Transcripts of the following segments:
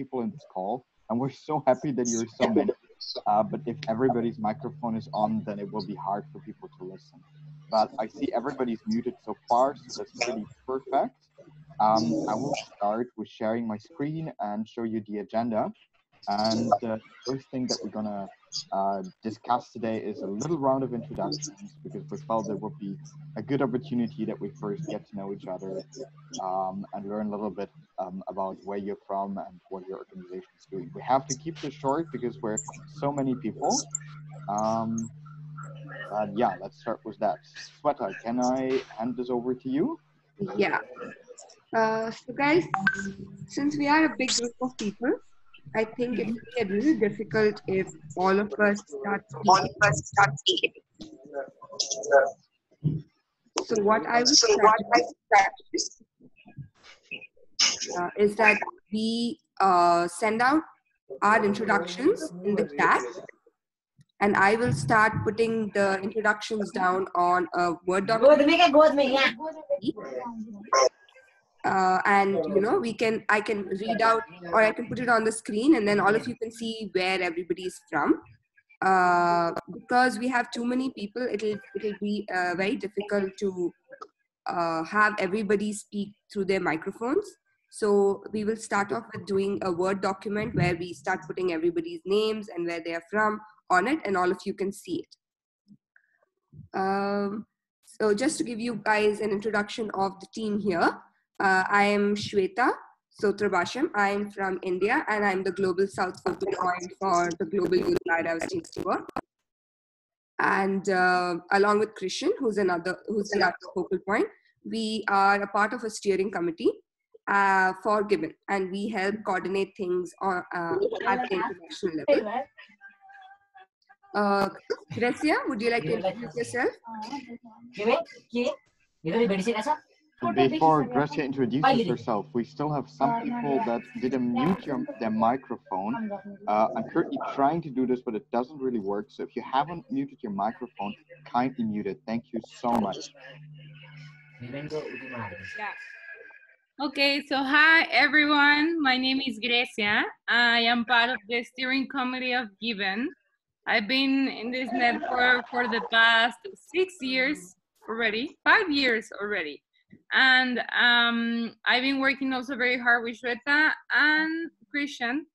people in this call, and we're so happy that you're so many. Uh, but if everybody's microphone is on, then it will be hard for people to listen. But I see everybody's muted so far, so that's pretty perfect. Um, I will start with sharing my screen and show you the agenda. And the first thing that we're gonna uh, discuss today is a little round of introductions because we felt it would be a good opportunity that we first get to know each other um, and learn a little bit um, about where you're from and what your organization is doing. We have to keep this short because we're so many people. Um, yeah, let's start with that. Sweta, can I hand this over to you? Yeah. Uh, so guys, since we are a big group of people, I think it will be really difficult if all of us start speaking. All of us start speaking. So what I would so practice, uh, is that we uh, send out our introductions in the chat and I will start putting the introductions down on a Word document. Uh, and you know we can i can read out or i can put it on the screen and then all of you can see where everybody is from uh, because we have too many people it'll it'll be uh, very difficult to uh, have everybody speak through their microphones so we will start off with doing a word document where we start putting everybody's names and where they are from on it and all of you can see it. Um, so just to give you guys an introduction of the team here, uh, I am Shweta Sotrabasham. I am from India and I'm the Global South focal point for the Global Youth Biodiversity Network. And uh, along with Christian, who's another, who's the other focal point, we are a part of a steering committee uh, for Gibbon, and we help coordinate things on, uh, at the international level. Uh, Gracia, would you like to introduce yourself? Before Gracia introduces herself, we still have some people that didn't mute your, their microphone. Uh, I'm currently trying to do this, but it doesn't really work. So if you haven't muted your microphone, kindly mute it. Thank you so much. Yeah. Okay, so hi everyone. My name is Grecia. I am part of the steering committee of Gibbon. I've been in this network for the past six years already, five years already. And um, I've been working also very hard with Shweta and Christian.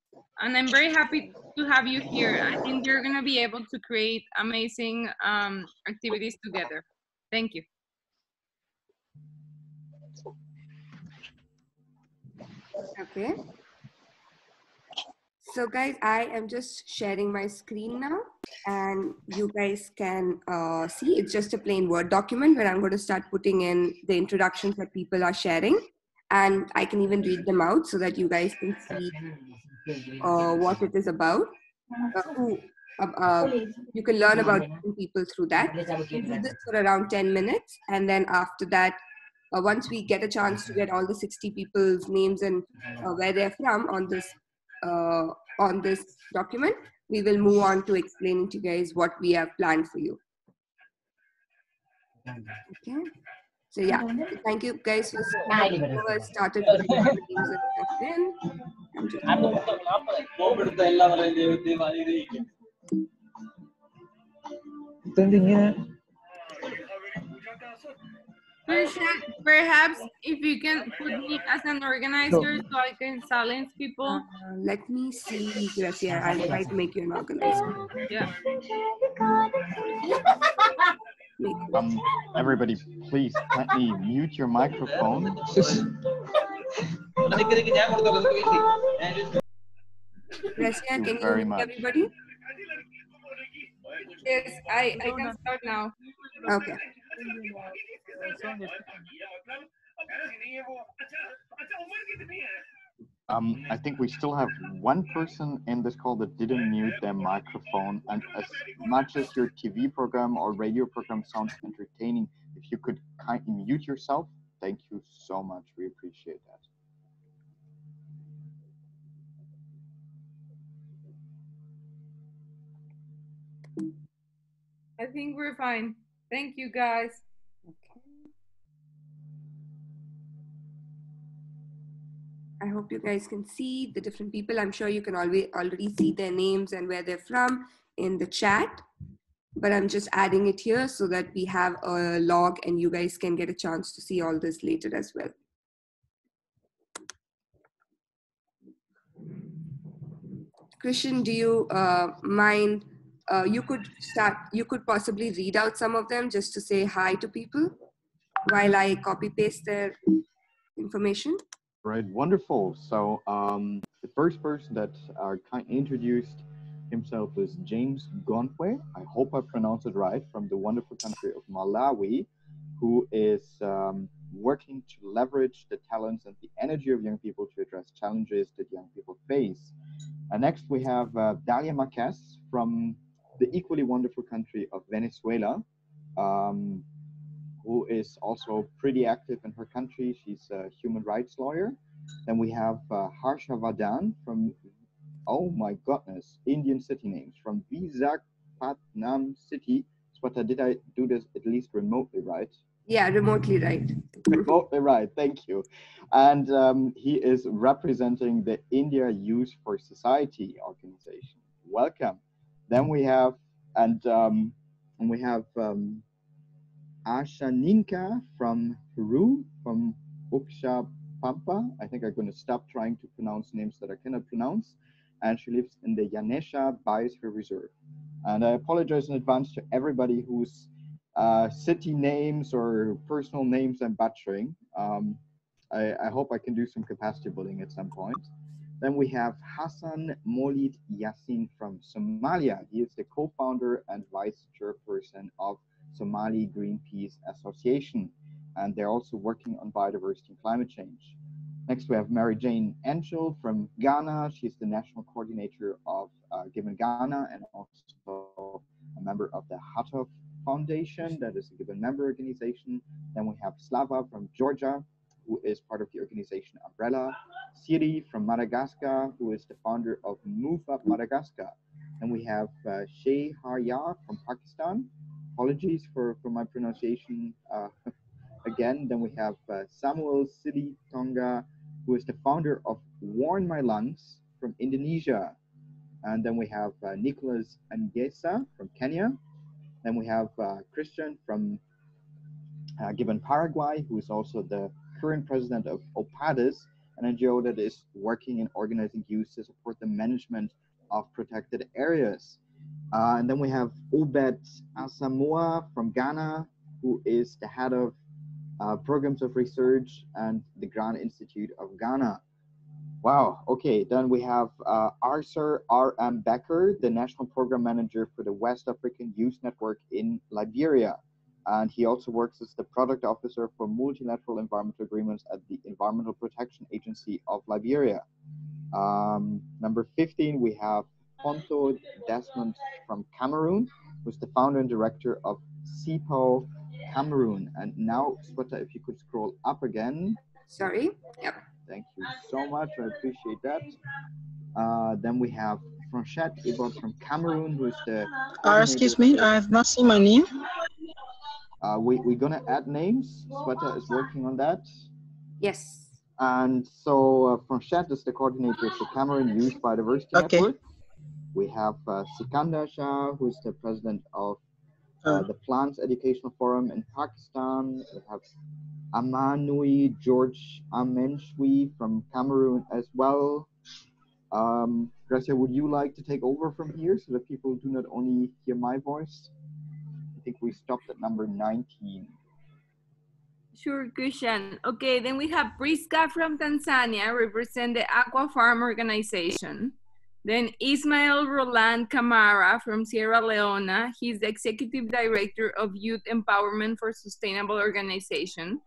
And I'm very happy to have you here. I think you're going to be able to create amazing um, activities together. Thank you. Okay. So guys, I am just sharing my screen now and you guys can uh, see it's just a plain Word document where I'm going to start putting in the introductions that people are sharing and I can even read them out so that you guys can see uh, what it is about. Uh, who, uh, you can learn about people through that. We do this for around 10 minutes and then after that uh, once we get a chance to get all the 60 people's names and uh, where they're from on this uh, on this document, we will move on to explaining to you guys what we have planned for you. Okay. So yeah, thank you guys for started the Perhaps if you can put me as an organizer so I can silence people. Uh, let me see, Gracia. I'll try to make you an organizer. Yeah. Um, everybody, please kindly mute your microphone. Gracia, can Thank you you very mute much. everybody? Yes, I, I can start now. Okay. Um, I think we still have one person in this call that didn't mute their microphone. And as much as your TV program or radio program sounds entertaining, if you could mute yourself, thank you so much. We appreciate that. I think we're fine. Thank you guys. I hope you guys can see the different people. I'm sure you can always already see their names and where they're from in the chat. But I'm just adding it here so that we have a log and you guys can get a chance to see all this later as well. Christian, do you uh, mind? Uh, you could start. You could possibly read out some of them just to say hi to people while I copy paste their information. Right, wonderful. So um, the first person that uh, introduced himself is James Gonwe. I hope I pronounced it right. From the wonderful country of Malawi, who is um, working to leverage the talents and the energy of young people to address challenges that young people face. Uh, next, we have uh, Dalia Marquez from the equally wonderful country of Venezuela, um, who is also pretty active in her country. She's a human rights lawyer. Then we have uh, Harsha Vardhan from, oh my goodness, Indian city names, from Visakhapatnam city. Sweta, did I do this at least remotely right? Yeah, remotely right. remotely right. Thank you. And um, he is representing the India Youth for Society organization. Welcome. Then we have and um, and we have um, Ashaninka from Peru, from Uksha Pampa. I think I'm going to stop trying to pronounce names that I cannot pronounce. And she lives in the Yanesha Biosphere Reserve. And I apologize in advance to everybody whose uh, city names or personal names I'm butchering. Um, I, I, hope I can do some capacity building at some point. Then we have Hassan Molid Yassin from Somalia. He is the co-founder and vice chairperson of Somali Greenpeace Association. And they're also working on biodiversity and climate change. Next, we have Mary Jane Angel from Ghana. She's the national coordinator of uh, Gibbon Ghana and also a member of the Hatov Foundation, that is a Gibbon member organization. Then we have Slava from Georgia, who is part of the organization Umbrella. Siri from Madagascar, who is the founder of Move Up Madagascar. And we have uh, Shay Harya from Pakistan. Apologies for, for my pronunciation uh, again. Then we have uh, Samuel Sili Tonga, who is the founder of Warn My Lungs from Indonesia. And then we have uh, Nicholas Angesa from Kenya. Then we have uh, Christian from uh, Gibbon Paraguay, who is also the current president of OPADIS, an NGO that is working in organizing youth to support the management of protected areas. Uh, and then we have Obed Asamoah from Ghana, who is the head of uh, programs of research and the Grand Institute of Ghana. Wow. Okay. Then we have uh, Arthur R.M. Becker, the National Program Manager for the West African Youth Network in Liberia. And he also works as the Product Officer for Multilateral Environmental Agreements at the Environmental Protection Agency of Liberia. Um, number 15, we have Ponto Desmond from Cameroon, who's the founder and director of CIPO Cameroon. And now, Sweta, if you could scroll up again. Sorry. Yep. Thank you so much. I appreciate that. Uh, then we have Franchette Ibot from Cameroon, who is the. Uh, excuse me, I have not seen my name. Uh, we, we're going to add names. Sweta is working on that. Yes. And so uh, Franchette is the coordinator of the Cameroon Youth Biodiversity okay. Network. We have uh, Sikandar Shah, who's the president of uh, uh. the Plants Educational Forum in Pakistan. We have Amanui George Amenshwi from Cameroon as well. Um, Gracia, would you like to take over from here so that people do not only hear my voice? Think we stopped at number 19. Sure, Christian. Okay, then we have Priska from Tanzania, represent the Aqua Farm Organization. Then Ismael Roland Camara from Sierra Leone. He's the Executive Director of Youth Empowerment for Sustainable Organization.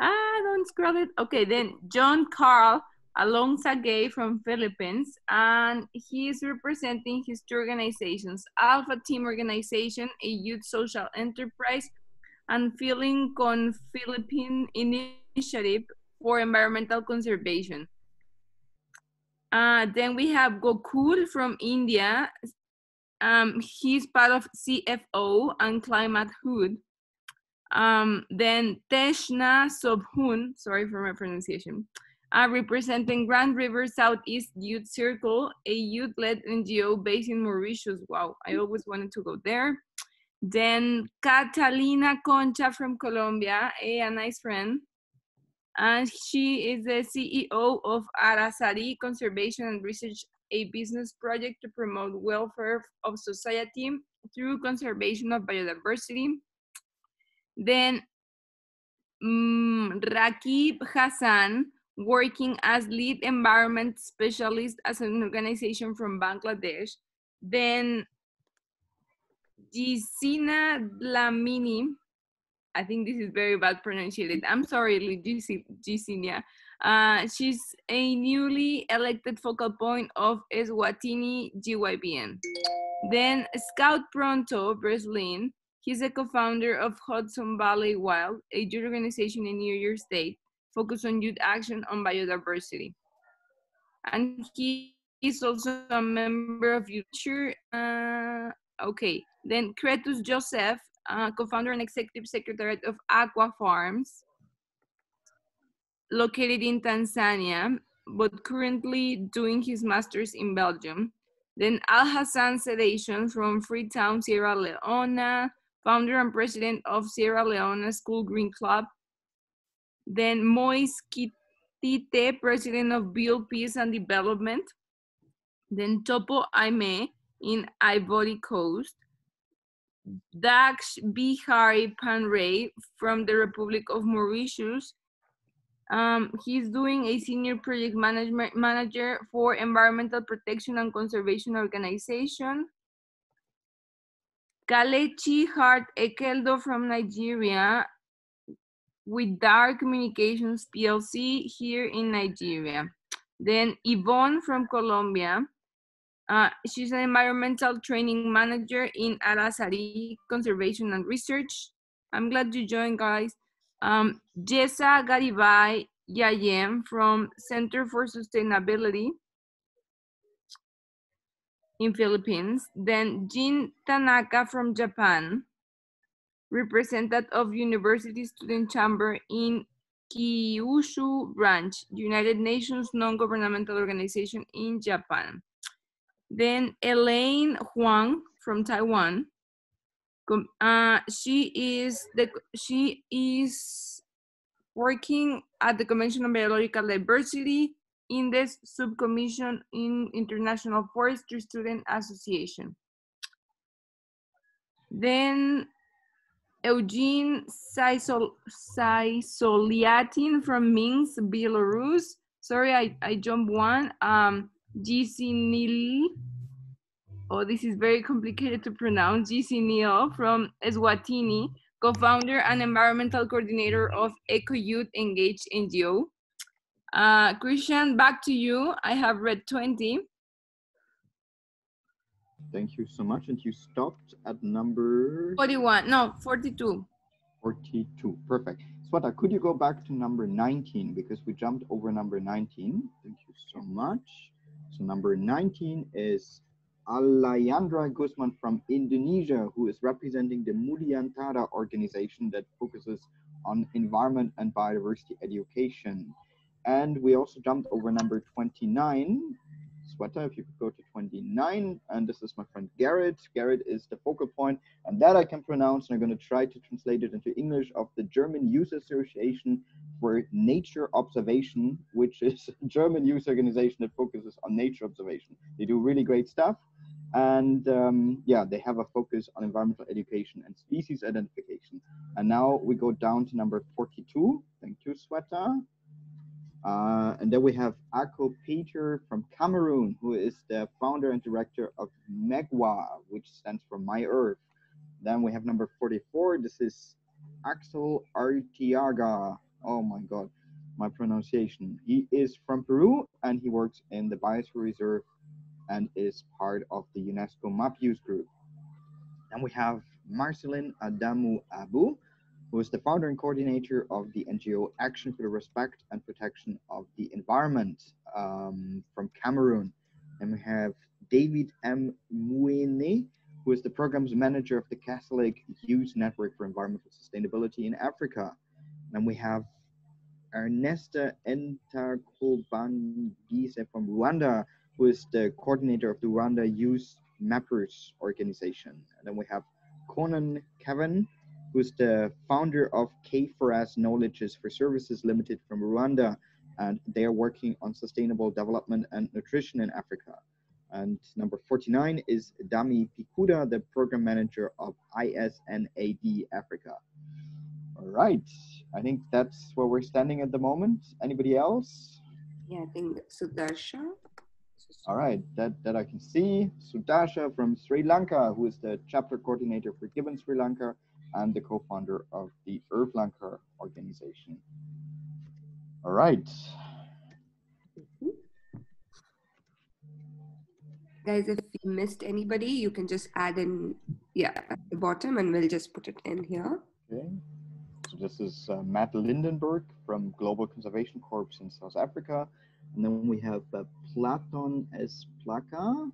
Ah, don't scroll it. Okay, then John Carl Alonso Gay from Philippines, and he is representing his two organizations, Alpha Team Organization, a youth social enterprise, and Feeling Con Philippine Initiative for Environmental Conservation. Uh, then we have Gokul from India. Um, he's part of CFO and Climate Hood. Um, then Teshna Sobhun, sorry for my pronunciation, uh, representing Grand River Southeast Youth Circle, a youth-led NGO based in Mauritius. Wow, I always wanted to go there. Then Catalina Concha from Colombia, a, a nice friend. And she is the CEO of Arasari Conservation and Research, a business project to promote welfare of society through conservation of biodiversity. Then mm, Rakib Hassan, working as lead environment specialist as an organization from Bangladesh. Then Gisina Dlamini, I think this is very bad pronunciated. I'm sorry, Gisina. Uh, she's a newly elected focal point of Eswatini GYBN. Then Scout Pronto Breslin, he's a co-founder of Hudson Valley Wild, a youth organization in New York State focused on youth action on biodiversity. And he is also a member of Future. Uh, okay, then Kretus Joseph, uh, co-founder and executive secretary of Aqua Farms, located in Tanzania, but currently doing his master's in Belgium. Then Al Hassan Sedation from Freetown, Sierra Leone, founder and president of Sierra Leone School Green Club. Then Moise Kitite, president of Build Peace and Development. Then Topo Aime in Ivory Coast. Daksh Bihari Panray from the Republic of Mauritius. Um, he's doing a senior project management manager for environmental protection and conservation organization. Kalechi Hart Ekeldo from Nigeria with Dark Communications PLC here in Nigeria. Then Yvonne from Colombia. Uh, she's an environmental training manager in Arasari Conservation and Research. I'm glad you joined, guys. Um, Jessa Garibay Yayem from Center for Sustainability in Philippines. Then Jin Tanaka from Japan, representative of University Student Chamber in Kyushu branch, United Nations non-governmental organization in Japan. Then Elaine Huang from Taiwan. Uh, she is the she is working at the Convention on Biological Diversity in the subcommission in International Forestry Student Association. Then Eugene Saisoliatin from Minsk, Belarus. Sorry, I, I jumped one. Um, oh, this is very complicated to pronounce. Gisinil from Eswatini, co-founder and environmental coordinator of Eco Youth Engaged NGO. Uh, Christian, back to you. I have read 20. Thank you so much. And you stopped at number 41. No, 42. 42. Perfect. Sweta, could you go back to number 19 because we jumped over number 19. Thank you so much. So number 19 is Alayandra Guzman from Indonesia, who is representing the Mulyantara organization that focuses on environment and biodiversity education. And we also jumped over number 29, Sweta, if you could go to 29. And this is my friend Garrett. Garrett is the focal point, and that I can pronounce. And I'm going to try to translate it into English of the German Youth Association for Nature Observation, which is a German youth organization that focuses on nature observation. They do really great stuff. And um, yeah, they have a focus on environmental education and species identification. And now we go down to number 42. Thank you, Sweta. Uh, and then we have Ako Peter from Cameroon, who is the founder and director of MEGWA, which stands for My Earth. Then we have number 44. This is Axel Artiaga. Oh my God, my pronunciation. He is from Peru and he works in the Biosphere Reserve and is part of the UNESCO MAPUSE group. Then we have Marceline Adamu Abu, who is the founder and coordinator of the NGO Action for the Respect and Protection of the Environment um, from Cameroon. And we have David M. Mwene, who is the programs manager of the Catholic Youth Network for Environmental Sustainability in Africa. And we have Ernesta Entakobangise from Rwanda, who is the coordinator of the Rwanda Youth Mappers organization. And then we have Conan Kevin, who's the founder of K4S Knowledges for Services Limited from Rwanda, and they are working on sustainable development and nutrition in Africa. And number 49 is Dami Pikuda, the program manager of ISNAD Africa. All right, I think that's where we're standing at the moment. Anybody else? Yeah, I think Sudarsha. All right, that, that I can see. Sudasha from Sri Lanka, who is the chapter coordinator for Gibbon Sri Lanka and the co-founder of the Earthlanker organization. All right. Guys, if you missed anybody, you can just add in, yeah, at the bottom and we'll just put it in here. Okay. So this is uh, Matt Lindenberg from Global Conservation Corps in South Africa. And then we have uh, Platon S. Plaka,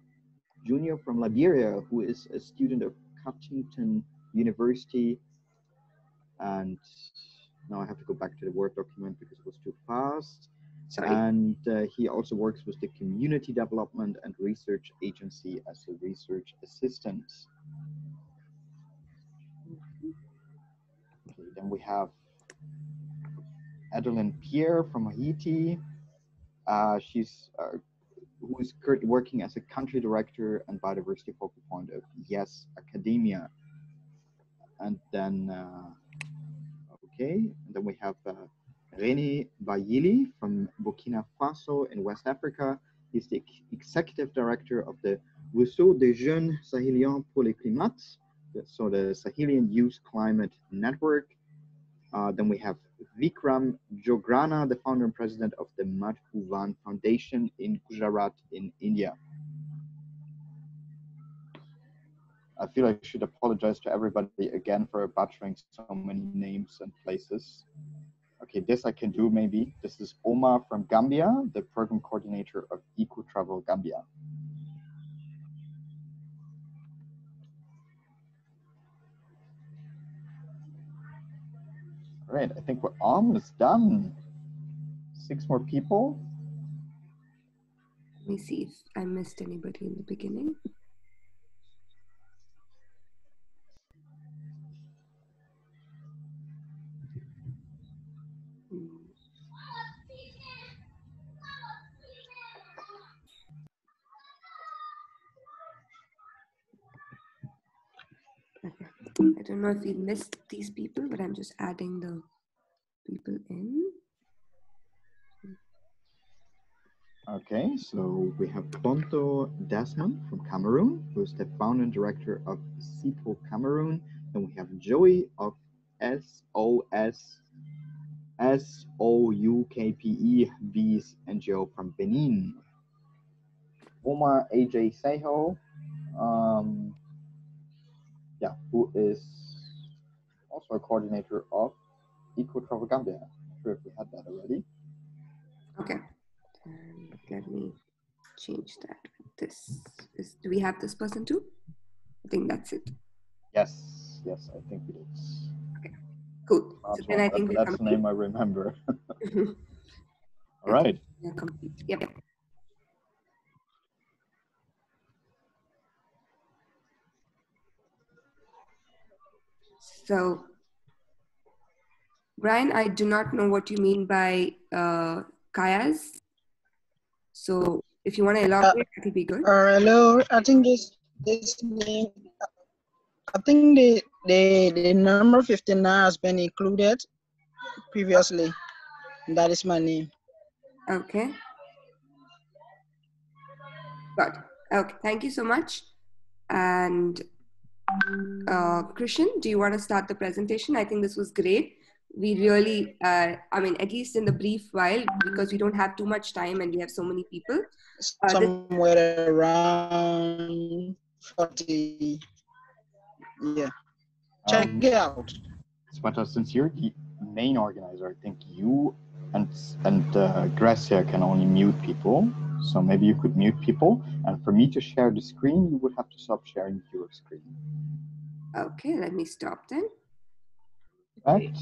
Jr. from Liberia, who is a student of Cuttington University. And now I have to go back to the Word document because it was too fast. Sorry. And uh, he also works with the Community Development and Research Agency as a research assistant. Okay, then we have Adeline Pierre from Haiti. Uh, she's uh, who is currently working as a country director and biodiversity focal point of Yes Academia. And then, uh, okay, and then we have uh, René Bayili from Burkina Faso in West Africa. He's the ex- executive director of the Réseau des Jeunes Sahéliens pour le Climat, so the Sahelian Youth Climate Network. Uh, then we have Vikram Jograna, the founder and president of the Madhuvan Foundation in Gujarat in India. I feel I should apologize to everybody again for butchering so many names and places. Okay, this I can do maybe. This is Omar from Gambia, the program coordinator of Eco Travel Gambia. All right, I think we're almost done. Six more people. Let me see if I missed anybody in the beginning. Don't know if we missed these people, but I'm just adding the people in. Okay, so we have Ponto Desmond from Cameroon, who's the founder and director of CIPO Cameroon. Then we have Joey of SOS S-O-U-K-P-E Bees NGO from Benin. Omar AJ Seho, um, yeah, who is also a coordinator of Eco Travel Gambia. Not sure if we had that already. Okay. Let me change that. This is, do we have this person too? I think that's it. Yes, yes, I think it is. Cool. Not So then I think that's the name I remember. All right. We're complete. Yep. So, Brian, I do not know what you mean by uh, kayas. So, if you want to elaborate, that would be good. Uh, hello, I think this this name, I think the the the number 59 has been included previously. That is my name. Okay. Good. Okay. Thank you so much. And uh, Christian, do you want to start the presentation? I think this was great. We really, uh, I mean, at least in the brief while, because we don't have too much time and we have so many people. Uh, this- Somewhere around 40. Yeah. Check Um, it out. Sveta, since you're the main organizer, I think you and and uh, Gracia can only mute people. So maybe you could mute people. And for me to share the screen, you would have to stop sharing your screen. Okay, let me stop then. Right?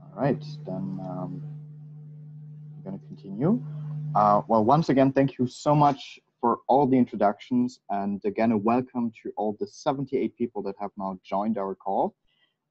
All right, then um, I'm going to continue. Uh, well, once again, thank you so much for all the introductions and again, a welcome to all the 78 people that have now joined our call.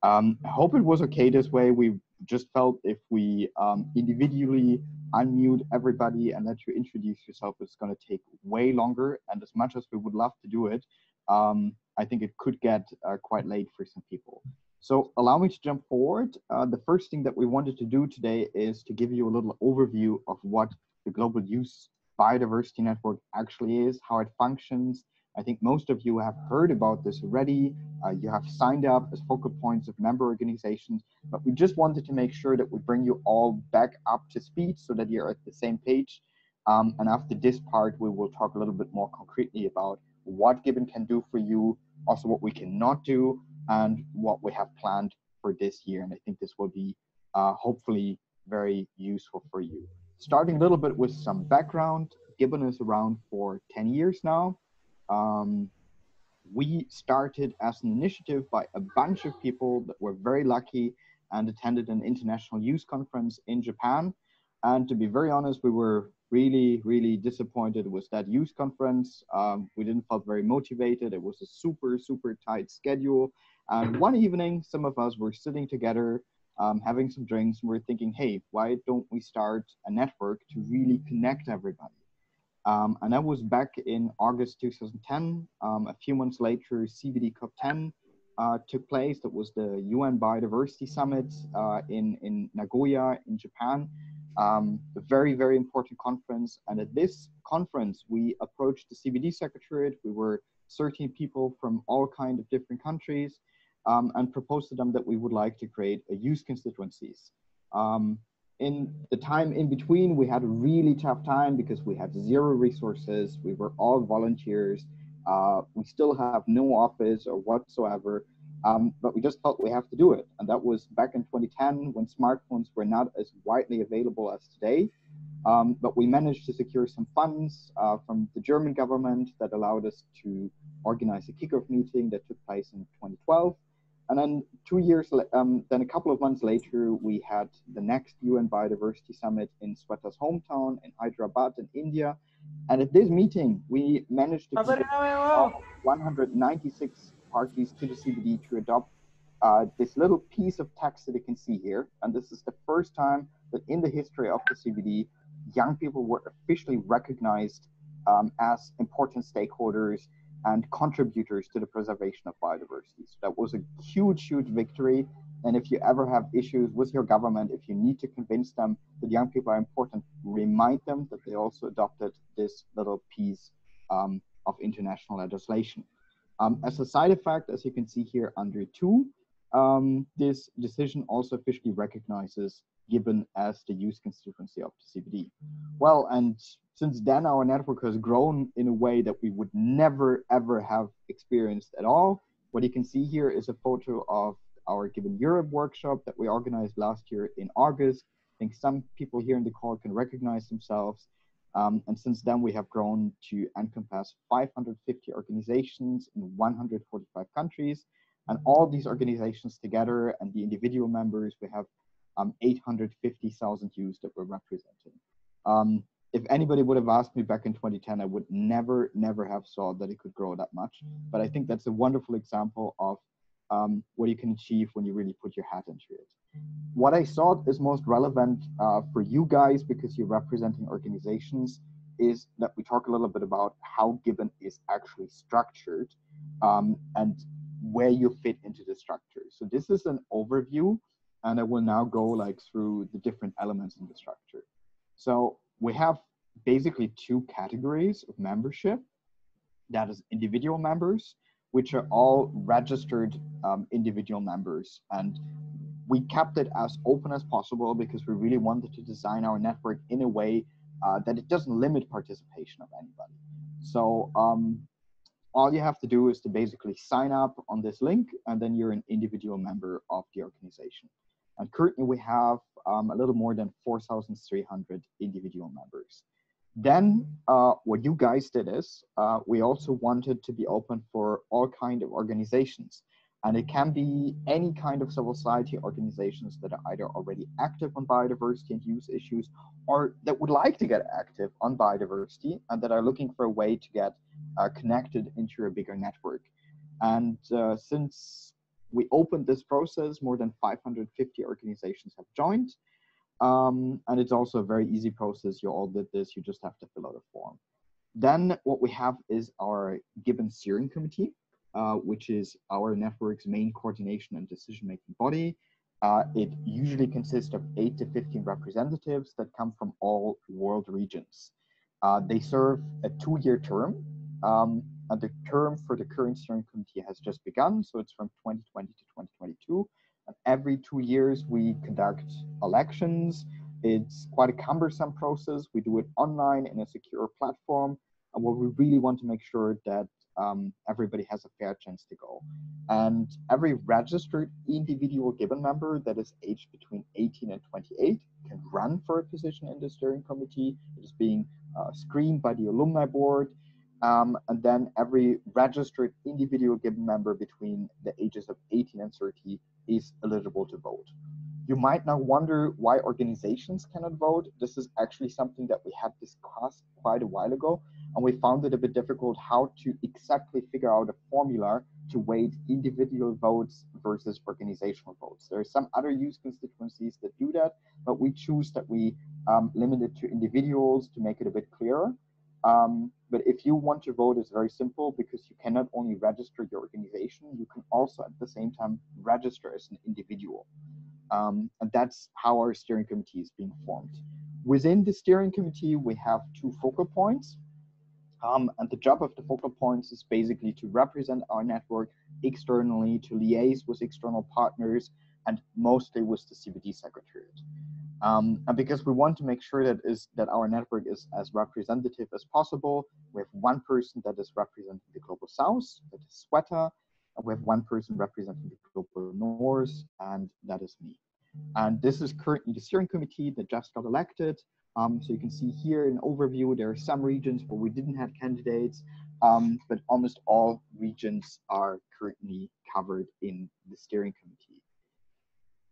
Um, I hope it was okay this way. We just felt if we um, individually unmute everybody and let you introduce yourself, it's going to take way longer. And as much as we would love to do it, um, I think it could get uh, quite late for some people. So allow me to jump forward. Uh, the first thing that we wanted to do today is to give you a little overview of what the Global Youth Biodiversity Network actually is, how it functions. I think most of you have heard about this already. Uh, you have signed up as focal points of member organizations, but we just wanted to make sure that we bring you all back up to speed so that you're at the same page. Um, and after this part, we will talk a little bit more concretely about what Gibbon can do for you, also what we cannot do, and what we have planned for this year. And I think this will be uh, hopefully very useful for you. Starting a little bit with some background, Gibbon is around for 10 years now. Um, we started as an initiative by a bunch of people that were very lucky and attended an international youth conference in Japan. And to be very honest, we were really, really disappointed with that youth conference. Um, we didn't feel very motivated. It was a super, super tight schedule. And one evening, some of us were sitting together, um, having some drinks, and we are thinking, hey, why don't we start a network to really connect everybody? Um, and that was back in August 2010. Um, a few months later, CBD COP10 uh, took place. That was the UN Biodiversity Summit uh, in, in Nagoya in Japan. Um, a very, very important conference. And at this conference, we approached the CBD Secretariat. We were 13 people from all kind of different countries um, and proposed to them that we would like to create a youth constituencies. Um, in the time in between, we had a really tough time because we had zero resources. We were all volunteers. Uh, we still have no office or whatsoever, um, but we just felt we have to do it. And that was back in 2010 when smartphones were not as widely available as today. Um, but we managed to secure some funds uh, from the German government that allowed us to organize a kickoff meeting that took place in 2012. And then two years, um, then a couple of months later, we had the next UN Biodiversity Summit in Sweta's hometown in Hyderabad in India. And at this meeting, we managed to get 196 parties to the CBD to adopt uh, this little piece of text that you can see here. And this is the first time that in the history of the CBD, young people were officially recognized um, as important stakeholders and contributors to the preservation of biodiversity. So that was a huge, huge victory. And if you ever have issues with your government, if you need to convince them that young people are important, remind them that they also adopted this little piece um, of international legislation. Um, as a side effect, as you can see here under two, um, this decision also officially recognizes Gibbon as the youth constituency of the CBD. Well, and since then our network has grown in a way that we would never ever have experienced at all. What you can see here is a photo of our Gibbon Europe workshop that we organized last year in August. I think some people here in the call can recognize themselves. Um, and since then, we have grown to encompass 550 organizations in 145 countries. And all these organizations together and the individual members, we have um, 850,000 youth that we're representing. Um, if anybody would have asked me back in 2010, I would never, never have thought that it could grow that much. But I think that's a wonderful example of um, what you can achieve when you really put your hat into it. What I thought is most relevant uh, for you guys, because you're representing organizations, is that we talk a little bit about how Gibbon is actually structured um, and where you fit into the structure. So this is an overview, and I will now go like through the different elements in the structure. So we have basically two categories of membership. That is individual members, which are all registered um, individual members. And we kept it as open as possible because we really wanted to design our network in a way uh, that it doesn't limit participation of anybody. So um, all you have to do is to basically sign up on this link and then you're an individual member of the organization. And currently we have um, a little more than 4,300 individual members. Then uh, what you guys did is uh, we also wanted to be open for all kind of organizations. And it can be any kind of civil society organizations that are either already active on biodiversity and use issues or that would like to get active on biodiversity and that are looking for a way to get uh, connected into a bigger network. And uh, since we opened this process, more than 550 organizations have joined. Um, and it's also a very easy process. You all did this, you just have to fill out a form. Then what we have is our Gibbon Steering Committee, uh, which is our network's main coordination and decision-making body. Uh, it usually consists of 8 to 15 representatives that come from all world regions. Uh, they serve a two-year term, um, and the term for the current steering committee has just begun, so it's from 2020 to 2022. And every two years, we conduct elections. It's quite a cumbersome process. We do it online in a secure platform. And what we really want to make sure that um, everybody has a fair chance to go. And every registered individual Gibbon member that is aged between 18 and 28 can run for a position in the steering committee. It is being uh, screened by the alumni board. Um, and then every registered individual Gibbon member between the ages of 18 and 30 is eligible to vote. You might now wonder why organizations cannot vote. This is actually something that we had discussed quite a while ago, and we found it a bit difficult how to exactly figure out a formula to weight individual votes versus organizational votes. There are some other use constituencies that do that, but we choose that we um, limit it to individuals to make it a bit clearer. Um, but if you want to vote, it's very simple because you cannot only register your organization, you can also at the same time register as an individual. Um, and that's how our steering committee is being formed. Within the steering committee, we have two focal points. Um, and the job of the focal points is basically to represent our network externally, to liaise with external partners, and mostly with the CBD Secretariat. Um, and because we want to make sure that is that our network is as representative as possible, we have one person that is representing the global south, that is Sweta, and we have one person representing the global north, and that is me. And this is currently the steering committee that just got elected. Um, so you can see here in overview, there are some regions where we didn't have candidates, um, but almost all regions are currently covered in the steering committee.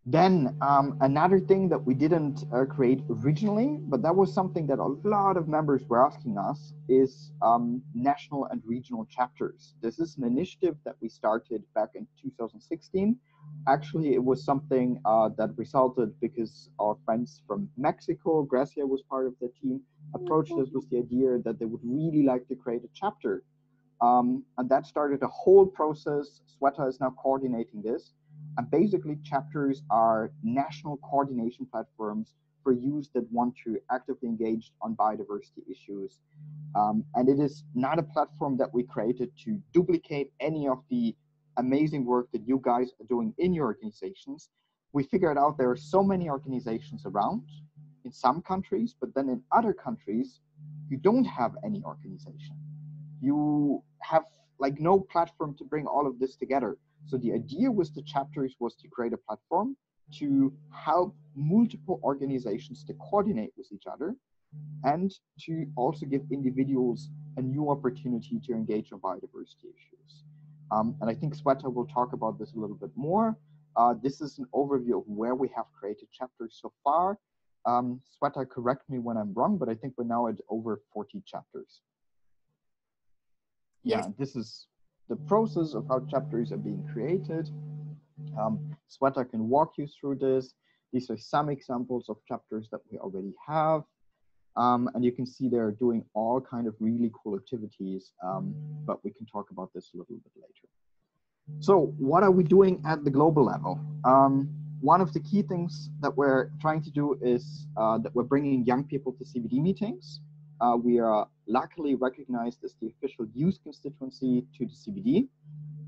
Then um, another thing that we didn't uh, create originally, but that was something that a lot of members were asking us, is um, national and regional chapters. This is an initiative that we started back in 2016. Actually, it was something uh, that resulted because our friends from Mexico, Gracia was part of the team, approached us with the idea that they would really like to create a chapter. Um, and that started a whole process. Sweta is now coordinating this. And basically, chapters are national coordination platforms for youth that want to actively engage on biodiversity issues. Um, and it is not a platform that we created to duplicate any of the amazing work that you guys are doing in your organizations. We figured out there are so many organizations around in some countries, but then in other countries, you don't have any organization. You have like no platform to bring all of this together. So the idea with the chapters was to create a platform to help multiple organizations to coordinate with each other and to also give individuals a new opportunity to engage on biodiversity issues. Um, and I think Sweta will talk about this a little bit more. Uh, this is an overview of where we have created chapters so far. Um, Sweta, correct me when I'm wrong, but I think we're now at over 40 chapters. Yes. Yeah, this is the process of how chapters are being created. Um, Sweta can walk you through this. These are some examples of chapters that we already have. Um, and you can see they're doing all kind of really cool activities, um, but we can talk about this a little bit later. So what are we doing at the global level? Um, one of the key things that we're trying to do is uh, that we're bringing young people to CBD meetings. Uh, we are luckily recognized as the official youth constituency to the CBD.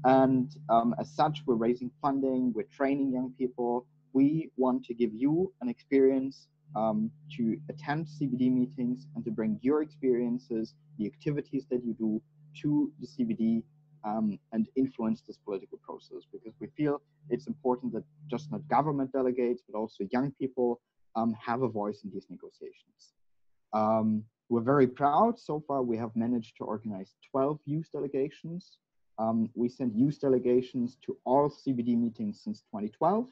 And um, as such, we're raising funding, we're training young people. We want to give you an experience um, to attend CBD meetings and to bring your experiences, the activities that you do to the CBD um, and influence this political process because we feel it's important that just not government delegates, but also young people um, have a voice in these negotiations. Um, we're very proud. So far, we have managed to organize 12 youth delegations Um, we sent youth delegations to all CBD meetings since 2012,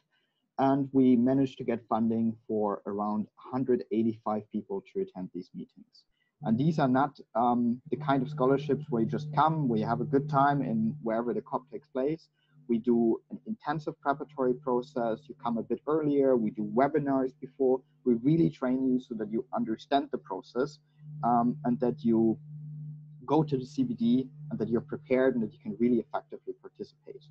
and we managed to get funding for around 185 people to attend these meetings. And these are not um, the kind of scholarships where you just come, where you have a good time in wherever the COP takes place. We do an intensive preparatory process. You come a bit earlier. We do webinars before. We really train you so that you understand the process um, and that you go to the CBD and that you're prepared and that you can really effectively participate.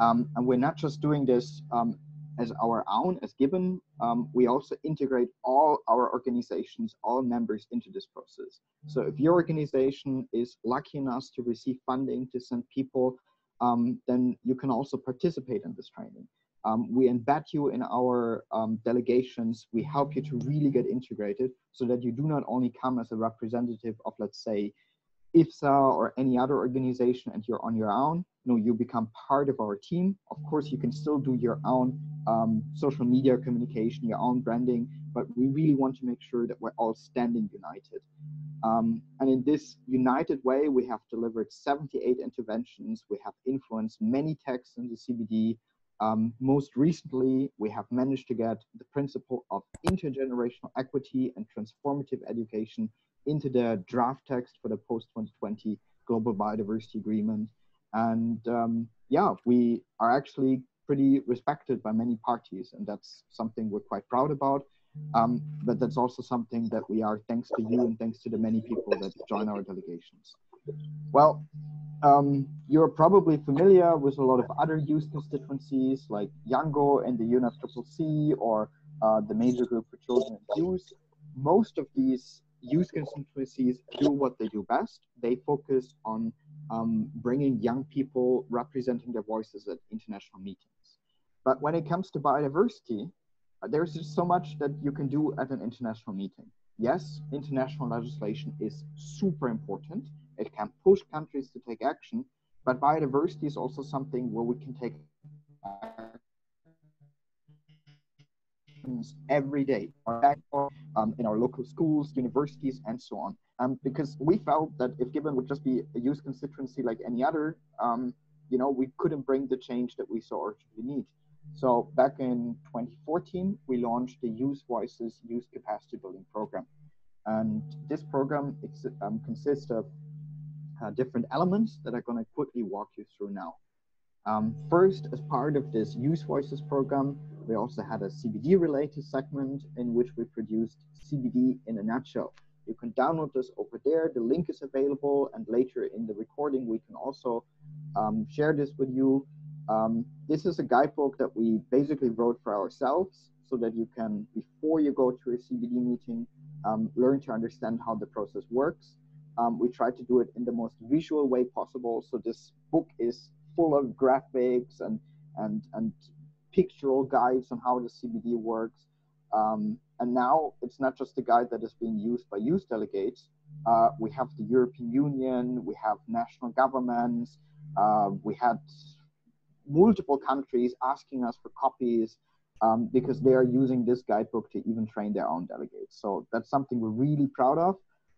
Um, and we're not just doing this um, as our own, as Gibbon, um, we also integrate all our organizations, all members into this process. So if your organization is lucky enough to receive funding to send people, um, then you can also participate in this training. Um, we embed you in our um, delegations. We help you to really get integrated so that you do not only come as a representative of, let's say, IFSA or any other organization and you're on your own. No, you become part of our team. Of course, you can still do your own um, social media communication, your own branding, but we really want to make sure that we're all standing united. Um, and in this united way, we have delivered 78 interventions. We have influenced many texts in the CBD. Um, most recently, we have managed to get the principle of intergenerational equity and transformative education into the draft text for the post 2020 Global Biodiversity Agreement. And um, yeah, we are actually pretty respected by many parties, and that's something we're quite proud about. Um, but that's also something that we are thanks to you and thanks to the many people that join our delegations. Well, um, you're probably familiar with a lot of other youth constituencies like YOUNGO and the UNFCCC or uh, the major group for children and youth. Most of these youth constituencies do what they do best. They focus on um, bringing young people representing their voices at international meetings. But when it comes to biodiversity, uh, there's just so much that you can do at an international meeting. Yes, international legislation is super important. It can push countries to take action, but biodiversity is also something where we can take actions every day um, in our local schools, universities, and so on. Um, because we felt that if Gibbon would just be a youth constituency like any other, um, you know, we couldn't bring the change that we so urgently need. So back in 2014, we launched the Youth Voices Youth Capacity Building Program. And this program um, consists of uh, different elements that I'm going to quickly walk you through now. Um, first, as part of this Youth Voices program, we also had a CBD related segment in which we produced CBD in a nutshell. You can download this over there. The link is available, and later in the recording, we can also um, share this with you. Um, this is a guidebook that we basically wrote for ourselves so that you can, before you go to a CBD meeting, um, learn to understand how the process works. Um, we try to do it in the most visual way possible. So this book is full of graphics and and and pictorial guides on how the CBD works. Um, and now it's not just a guide that is being used by youth delegates. Uh, we have the European Union, we have national governments, uh, we had multiple countries asking us for copies um, because they are using this guidebook to even train their own delegates. So that's something we're really proud of.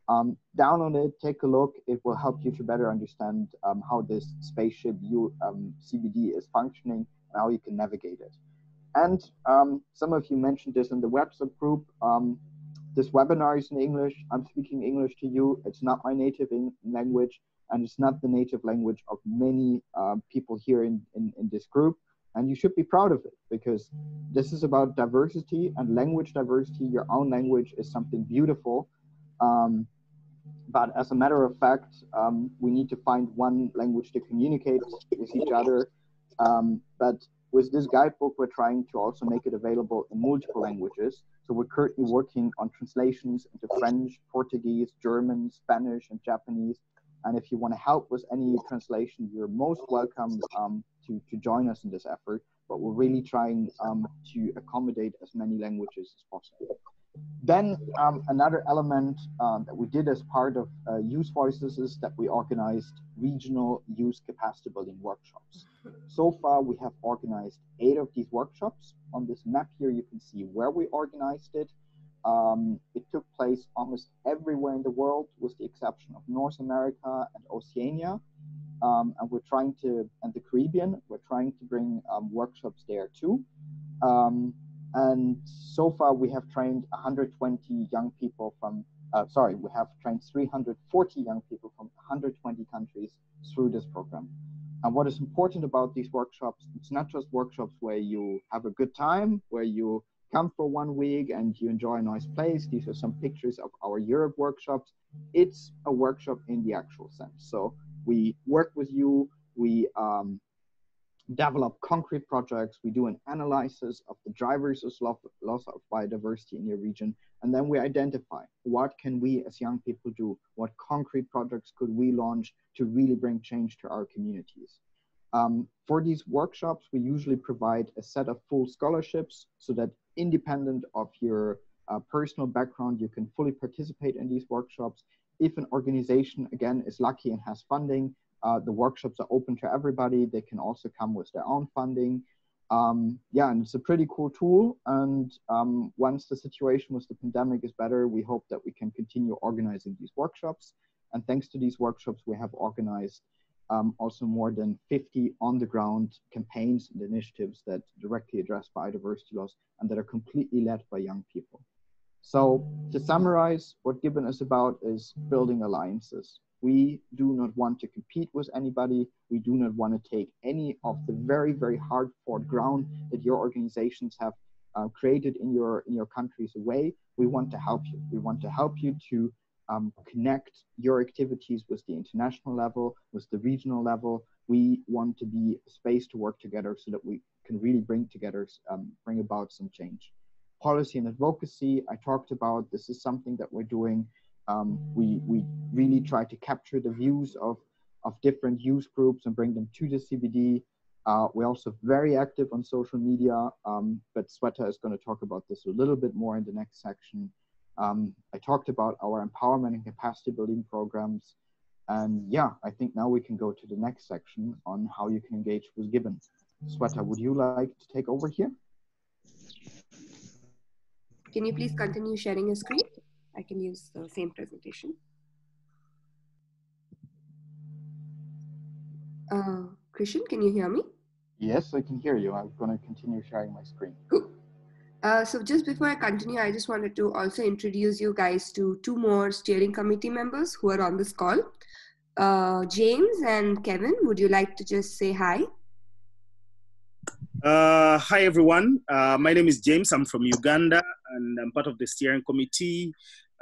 Um, download it, take a look. It will help you to better understand um, how this spaceship U, um, CBD is functioning and how you can navigate it. And um, some of you mentioned this in the WhatsApp group. Um, this webinar is in English. I'm speaking English to you. It's not my native language, and it's not the native language of many uh, people here in, in, in this group. And you should be proud of it because this is about diversity and language diversity. Your own language is something beautiful. Um, but as a matter of fact, um, we need to find one language to communicate with each other. Um, but with this guidebook, we're trying to also make it available in multiple languages. So we're currently working on translations into French, Portuguese, German, Spanish, and Japanese. And if you want to help with any translation, you're most welcome um, to, to join us in this effort. But we're really trying um, to accommodate as many languages as possible. Then um, another element um, that we did as part of uh, Youth Voices is that we organized regional youth capacity building workshops. So far, we have organized eight of these workshops. On this map here, you can see where we organized it. Um, it took place almost everywhere in the world, with the exception of North America and Oceania. um, and we're trying to, and the Caribbean, we're trying to bring um, workshops there too. Um, and so far, we have trained 120 young people from, uh, sorry, we have trained 340 young people from 120 countries through this program. And what is important about these workshops, it's not just workshops where you have a good time, where you come for one week and you enjoy a nice place. These are some pictures of our Europe workshops. It's a workshop in the actual sense. So we work with you, we um, develop concrete projects, we do an analysis of the drivers of loss of biodiversity in your region, and then we identify what can we as young people do, what concrete projects could we launch to really bring change to our communities. Um, for these workshops, we usually provide a set of full scholarships so that independent of your uh, personal background, you can fully participate in these workshops. If an organization, again, is lucky and has funding, uh, the workshops are open to everybody. They can also come with their own funding. Um, yeah, and it's a pretty cool tool. And um, once the situation with the pandemic is better, we hope that we can continue organizing these workshops. And thanks to these workshops, we have organized um, also more than 50 on the ground campaigns and initiatives that directly address biodiversity loss and that are completely led by young people. So to summarize, what Gibbon is about is building alliances. We do not want to compete with anybody. We do not want to take any of the very, very hard fought ground that your organizations have uh, created in your in your countries away. We want to help you. We want to help you to um, connect your activities with the international level, with the regional level. We want to be a space to work together so that we can really bring together, um, bring about some change. Policy and advocacy, I talked about, this is something that we're doing. Um, we, we really try to capture the views of, of different youth groups and bring them to the CBD. Uh, we're also very active on social media, um, but Sweta is going to talk about this a little bit more in the next section. Um, I talked about our empowerment and capacity building programs. And yeah, I think now we can go to the next section on how you can engage with Gibbon. Sweta, would you like to take over here? Can you please continue sharing your screen? I can use the same presentation. Uh, Christian, can you hear me? Yes, I can hear you. I'm going to continue sharing my screen. Cool. Uh, so just before I continue, I just wanted to also introduce you guys to two more steering committee members who are on this call. Uh, James and Kevin, would you like to just say hi? Uh, hi, everyone. Uh, my name is James. I'm from Uganda and I'm part of the steering committee.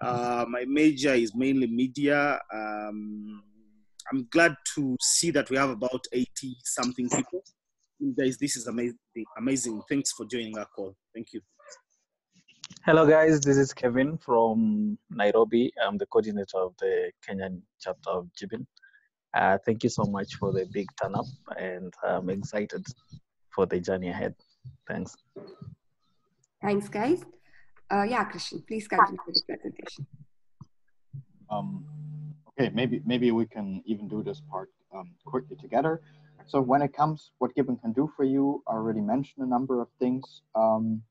Uh, my major is mainly media. Um, I'm glad to see that we have about 80 something people guys, this is amazing. Amazing. Thanks for joining our call. Thank you. Hello, guys. This is Kevin from Nairobi. I'm the coordinator of the Kenyan chapter of Gibbon. Uh, thank you so much for the big turn up, and I'm excited for the journey ahead. Thanks. Thanks, guys. Uh, yeah, Christian, please continue with the presentation. Um, okay, maybe maybe we can even do this part um, quickly together. So when it comes, what Gibbon can do for you, I already mentioned a number of things. Um,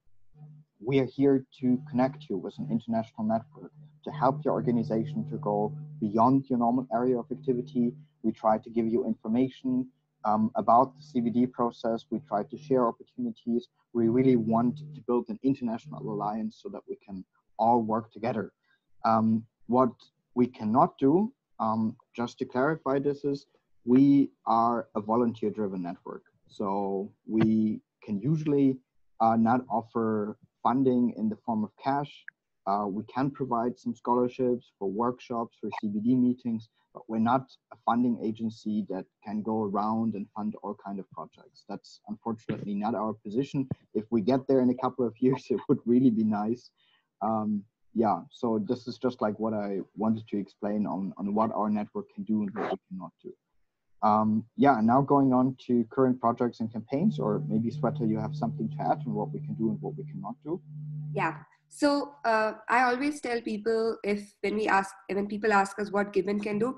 we are here to connect you with an international network to help your organization to go beyond your normal area of activity. We try to give you information um, about the CBD process. We try to share opportunities. We really want to build an international alliance so that we can all work together. Um, what we cannot do, um, just to clarify this, is we are a volunteer driven network. So we can usually uh, not offer funding in the form of cash. Uh, we can provide some scholarships for workshops, for CBD meetings, but we're not a funding agency that can go around and fund all kind of projects. That's unfortunately not our position. If we get there in a couple of years, it would really be nice. Um, yeah, so this is just like what I wanted to explain on, on what our network can do and what we cannot do. Um, yeah, now going on to current projects and campaigns, or maybe Sweta, you have something to add on what we can do and what we cannot do. Yeah. So uh, I always tell people if when we ask when people ask us what Gibbon can do,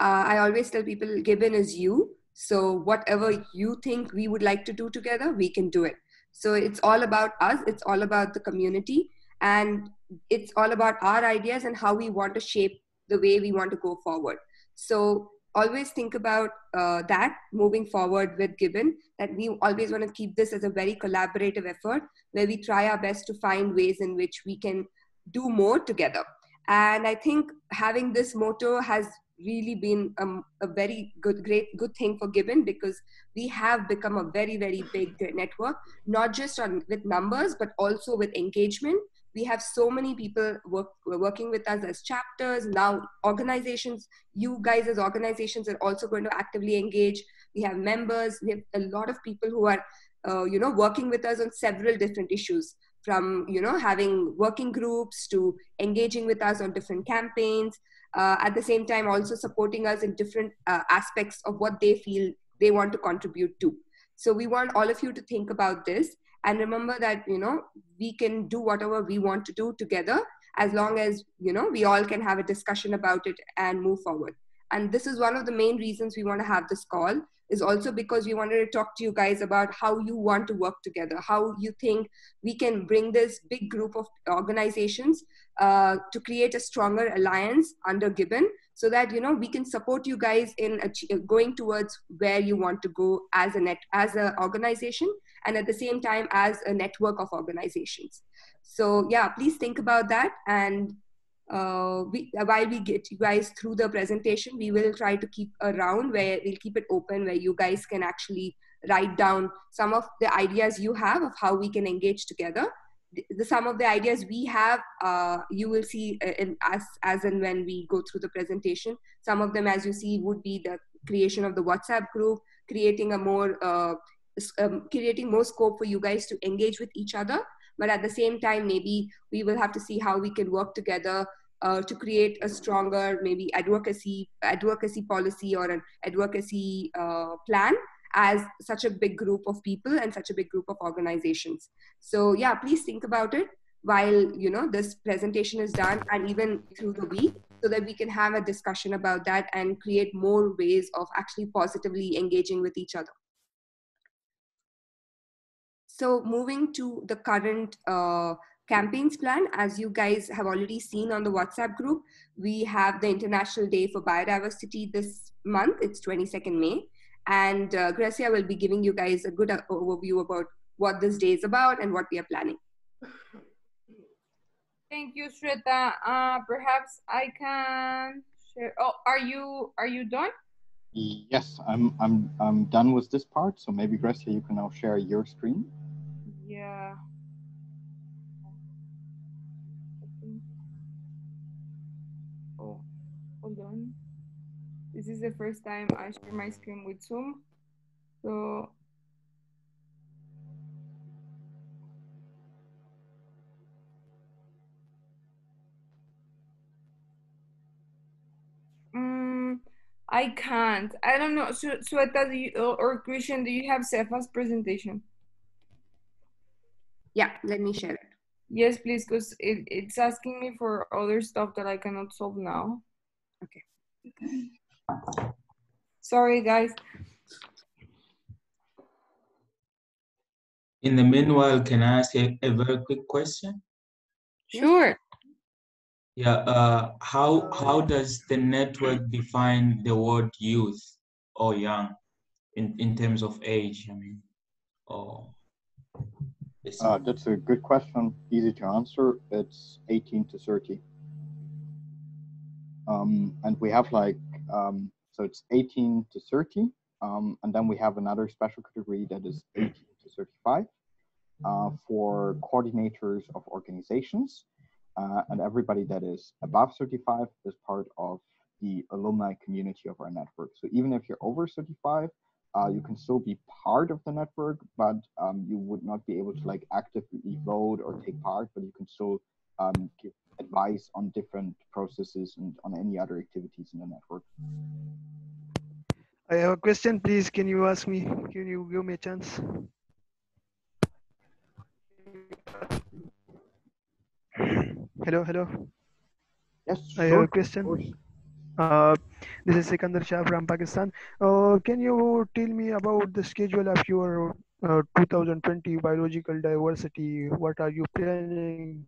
uh, I always tell people Gibbon is you. So whatever you think we would like to do together, we can do it. So it's all about us. It's all about the community, and it's all about our ideas and how we want to shape the way we want to go forward. So always think about uh, that moving forward with Gibbon, that we always want to keep this as a very collaborative effort where we try our best to find ways in which we can do more together. And I think having this motto has really been um, a very good, great, good thing for Gibbon because we have become a very, very big network, not just on with numbers, but also with engagement. We have so many people work, working with us as chapters. Now, organizations, you guys as organizations are also going to actively engage. We have members. We have a lot of people who are, uh, you know, working with us on several different issues from you know having working groups to engaging with us on different campaigns uh, at the same time also supporting us in different uh, aspects of what they feel they want to contribute to so we want all of you to think about this and remember that you know we can do whatever we want to do together as long as you know we all can have a discussion about it and move forward. And this is one of the main reasons we want to have this call is also because we wanted to talk to you guys about how you want to work together how you think we can bring this big group of organizations uh, to create a stronger alliance under gibbon so that you know we can support you guys in going towards where you want to go as a net as an organization and at the same time as a network of organizations so yeah please think about that and uh, we, while we get you guys through the presentation, we will try to keep a round where we'll keep it open where you guys can actually write down some of the ideas you have of how we can engage together. The, some of the ideas we have, uh, you will see in us as and when we go through the presentation. Some of them, as you see, would be the creation of the WhatsApp group, creating a more uh, um, creating more scope for you guys to engage with each other but at the same time maybe we will have to see how we can work together uh, to create a stronger maybe advocacy advocacy policy or an advocacy uh, plan as such a big group of people and such a big group of organizations so yeah please think about it while you know this presentation is done and even through the week so that we can have a discussion about that and create more ways of actually positively engaging with each other so moving to the current uh, campaigns plan, as you guys have already seen on the WhatsApp group, we have the International Day for Biodiversity this month. It's 22nd May. And uh, Gracia will be giving you guys a good uh, overview about what this day is about and what we are planning. Thank you, Shweta. Uh, perhaps I can share. Oh, are you are you done? Yes, I'm I'm I'm done with this part. So maybe Gracia, you can now share your screen. Yeah. Oh, hold on. This is the first time I share my screen with Zoom. So mm, I can't. I don't know. So, Sweta, do you, or Christian, do you have Cefa's presentation? Yeah, let me share it. Yes, please, because it, it's asking me for other stuff that I cannot solve now. Okay. Sorry, guys. In the meanwhile, can I ask a, a very quick question? Sure. Yeah, uh, how how does the network define the word youth or young in, in terms of age? I mean, or uh, that's a good question, easy to answer. It's 18 to 30. Um, and we have like, um, so it's 18 to 30. Um, and then we have another special category that is 18 to 35 uh, for coordinators of organizations. Uh, and everybody that is above 35 is part of the alumni community of our network. So even if you're over 35, uh, you can still be part of the network, but um, you would not be able to like actively vote or take part, but you can still um, give advice on different processes and on any other activities in the network. I have a question, please. Can you ask me? Can you give me a chance? Hello, hello. Yes, I have a question. Uh, this is Sikandar Shah from Pakistan. Uh, can you tell me about the schedule of your uh, 2020 biological diversity? What are you planning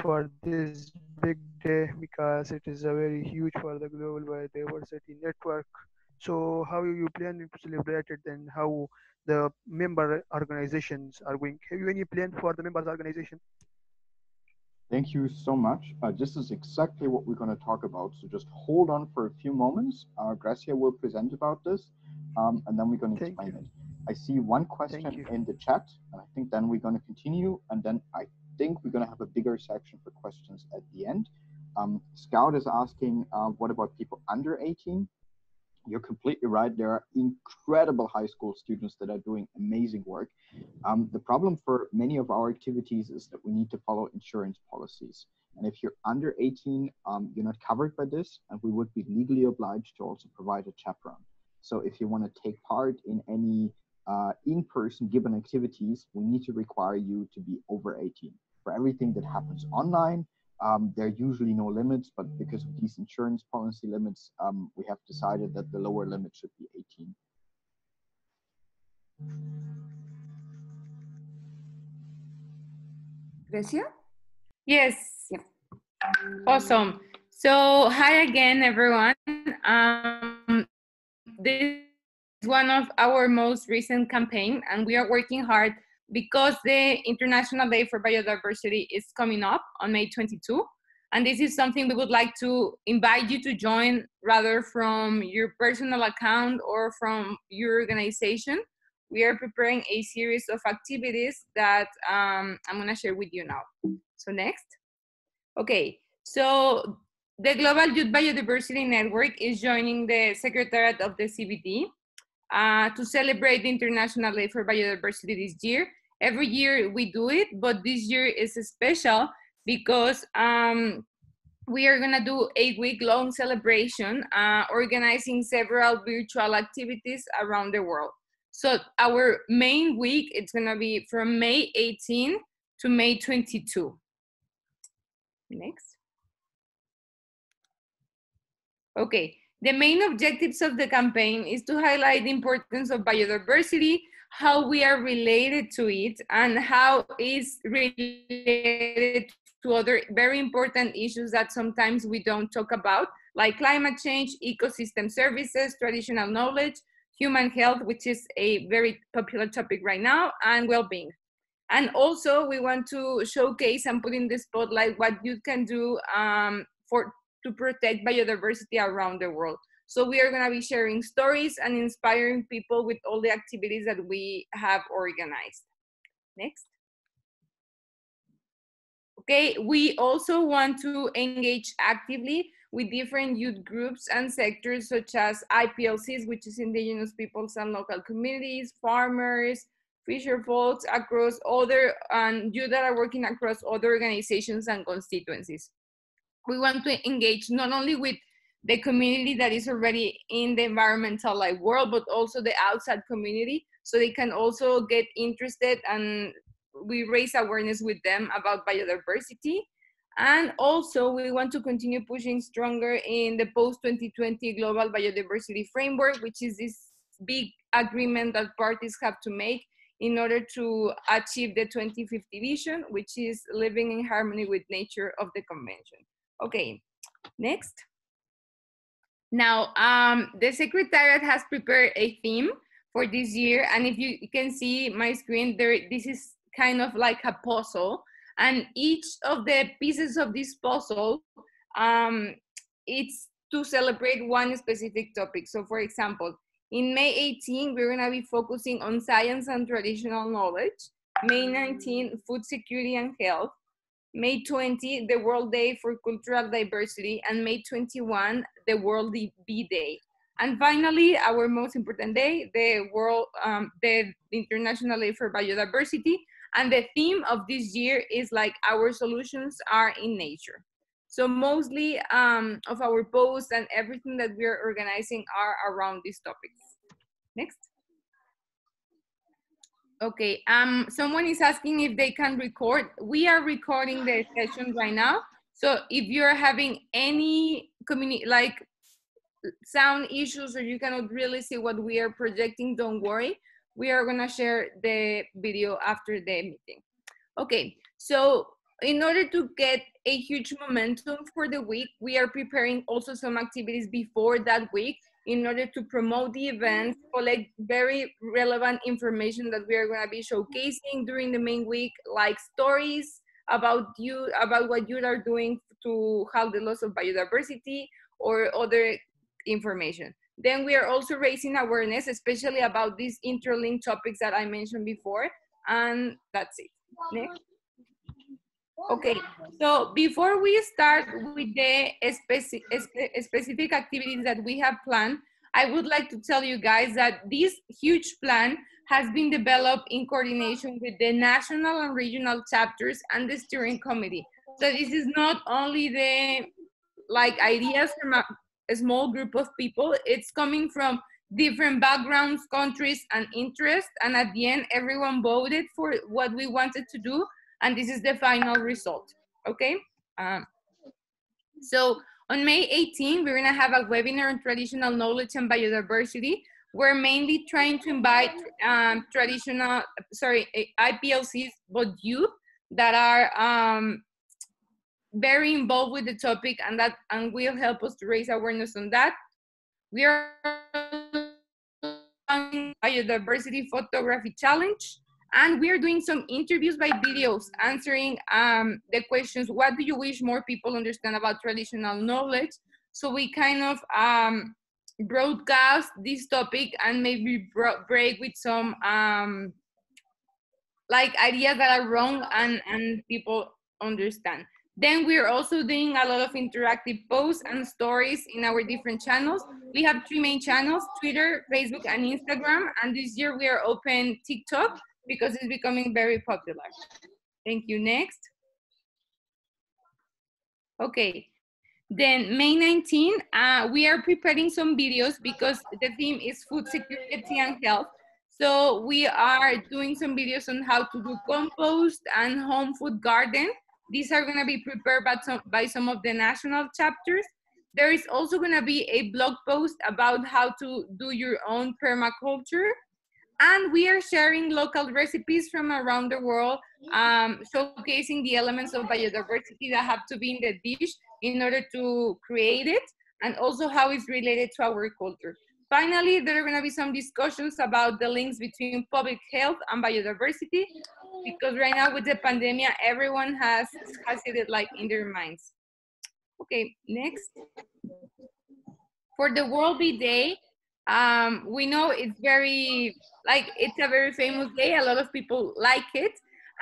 for this big day because it is a very huge for the global biodiversity network. So how you planning to celebrate it and how the member organizations are going? Have you any plan for the members organization? Thank you so much. Uh, this is exactly what we're going to talk about. So just hold on for a few moments. Uh, Gracia will present about this, um, and then we're going to Thank explain you. it. I see one question in the chat, and I think then we're going to continue, and then I think we're going to have a bigger section for questions at the end. Um, Scout is asking, uh, what about people under 18? You're completely right. There are incredible high school students that are doing amazing work. Um, the problem for many of our activities is that we need to follow insurance policies. And if you're under 18, um, you're not covered by this, and we would be legally obliged to also provide a chaperone. So if you want to take part in any uh, in-person Gibbon activities, we need to require you to be over 18. For everything that happens online, um, there are usually no limits, but because of these insurance policy limits, um, we have decided that the lower limit should be 18. Gracia? Yes. Yeah. Awesome. So hi again, everyone. Um, this is one of our most recent campaign, and we are working hard because the International Day for Biodiversity is coming up on May 22. And this is something we would like to invite you to join rather from your personal account or from your organization. We are preparing a series of activities that um, I'm gonna share with you now. So next. Okay, so the Global Youth Biodiversity Network is joining the Secretariat of the CBD uh, to celebrate the International Day for Biodiversity this year. Every year we do it, but this year is special because um, we are gonna do a week long celebration, uh, organizing several virtual activities around the world. So our main week, it's gonna be from May 18 to May 22. Next. Okay, the main objectives of the campaign is to highlight the importance of biodiversity, how we are related to it, and how it's related to other very important issues that sometimes we don't talk about, like climate change, ecosystem services, traditional knowledge, human health, which is a very popular topic right now, and well-being. And also, we want to showcase and put in the spotlight what you can do um, for to protect biodiversity around the world. So we are going to be sharing stories and inspiring people with all the activities that we have organized. Next. Okay, we also want to engage actively with different youth groups and sectors such as IPLCs, which is indigenous peoples and local communities, farmers, fisher folks across other, and youth that are working across other organizations and constituencies. We want to engage not only with the community that is already in the environmental like world, but also the outside community, so they can also get interested and we raise awareness with them about biodiversity. And also, we want to continue pushing stronger in the post 2020 global biodiversity framework, which is this big agreement that parties have to make in order to achieve the 2050 vision, which is living in harmony with nature of the convention. Okay, next. Now, um, the Secretariat has prepared a theme for this year, and if you can see my screen there, this is kind of like a puzzle, and each of the pieces of this puzzle, um, it's to celebrate one specific topic. So, for example, in May 18, we're gonna be focusing on science and traditional knowledge. May 19, food security and health. May 20, the World Day for Cultural Diversity, and May 21, the World Bee Day. And finally, our most important day, the World, um, the International Day for Biodiversity. And the theme of this year is like our solutions are in nature. So mostly um, of our posts and everything that we're organizing are around these topics. Next. Okay, um, someone is asking if they can record. We are recording the session right now. So if you're having any like sound issues or you cannot really see what we are projecting, don't worry. We are gonna share the video after the meeting. Okay, so in order to get a huge momentum for the week, we are preparing also some activities before that week in order to promote the event, collect very relevant information that we are going to be showcasing during the main week, like stories about you, about what you are doing to help the loss of biodiversity or other information. Then we are also raising awareness, especially about these interlinked topics that I mentioned before. And that's it. Next. Okay, so before we start with the specific, specific activities that we have planned, I would like to tell you guys that this huge plan has been developed in coordination with the national and regional chapters and the steering committee. So this is not only the like ideas from a, a small group of people, it's coming from different backgrounds, countries, and interests. And at the end, everyone voted for what we wanted to do and this is the final result, okay? Um, so on May 18, we're gonna have a webinar on traditional knowledge and biodiversity. We're mainly trying to invite um, traditional, sorry, IPLCs, but youth that are um, very involved with the topic and that and will help us to raise awareness on that. We are biodiversity photography challenge. And we are doing some interviews by videos answering um, the questions, what do you wish more people understand about traditional knowledge? So we kind of um, broadcast this topic and maybe break with some um, like ideas that are wrong and, and people understand. Then we're also doing a lot of interactive posts and stories in our different channels. We have three main channels, Twitter, Facebook, and Instagram. And this year we are open TikTok because it's becoming very popular. Thank you. Next. Okay. Then May 19, uh, we are preparing some videos because the theme is food security and health. So we are doing some videos on how to do compost and home food garden. These are gonna be prepared by some, by some of the national chapters. There is also gonna be a blog post about how to do your own permaculture and we are sharing local recipes from around the world, um, showcasing the elements of biodiversity that have to be in the dish in order to create it, and also how it's related to our culture. Finally, there are going to be some discussions about the links between public health and biodiversity, because right now with the pandemic, everyone has, has it like in their minds. Okay, next. For the World Bee Day, um, we know it's very like it's a very famous day. A lot of people like it,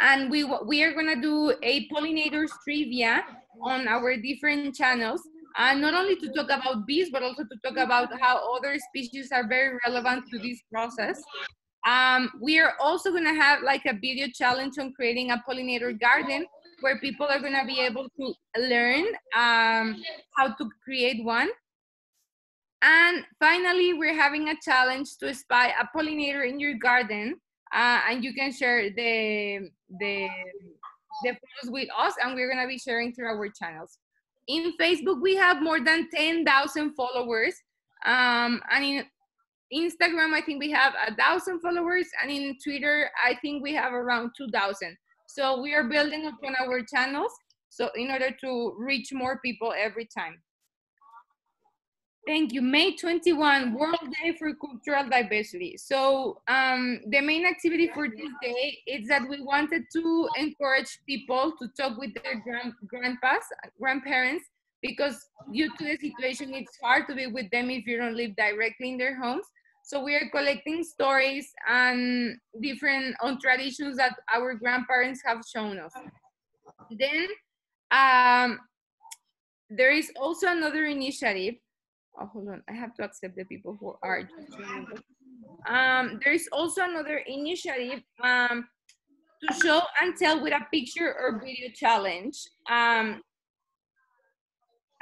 and we we are gonna do a pollinators trivia on our different channels. And not only to talk about bees, but also to talk about how other species are very relevant to this process. Um, we are also gonna have like a video challenge on creating a pollinator garden where people are gonna be able to learn um, how to create one. And finally, we're having a challenge to spy a pollinator in your garden. Uh, and you can share the, the, the photos with us and we're gonna be sharing through our channels. In Facebook, we have more than 10,000 followers. Um, and in Instagram, I think we have a thousand followers. And in Twitter, I think we have around 2,000. So we are building upon our channels. So in order to reach more people every time. Thank you. May 21, World Day for Cultural Diversity. So um, the main activity for this day is that we wanted to encourage people to talk with their grand, grandpas, grandparents, because due to the situation, it's hard to be with them if you don't live directly in their homes. So we are collecting stories and different on traditions that our grandparents have shown us. Then um, there is also another initiative oh, hold on, I have to accept the people who are um, there's also another initiative um, to show and tell with a picture or video challenge. Um,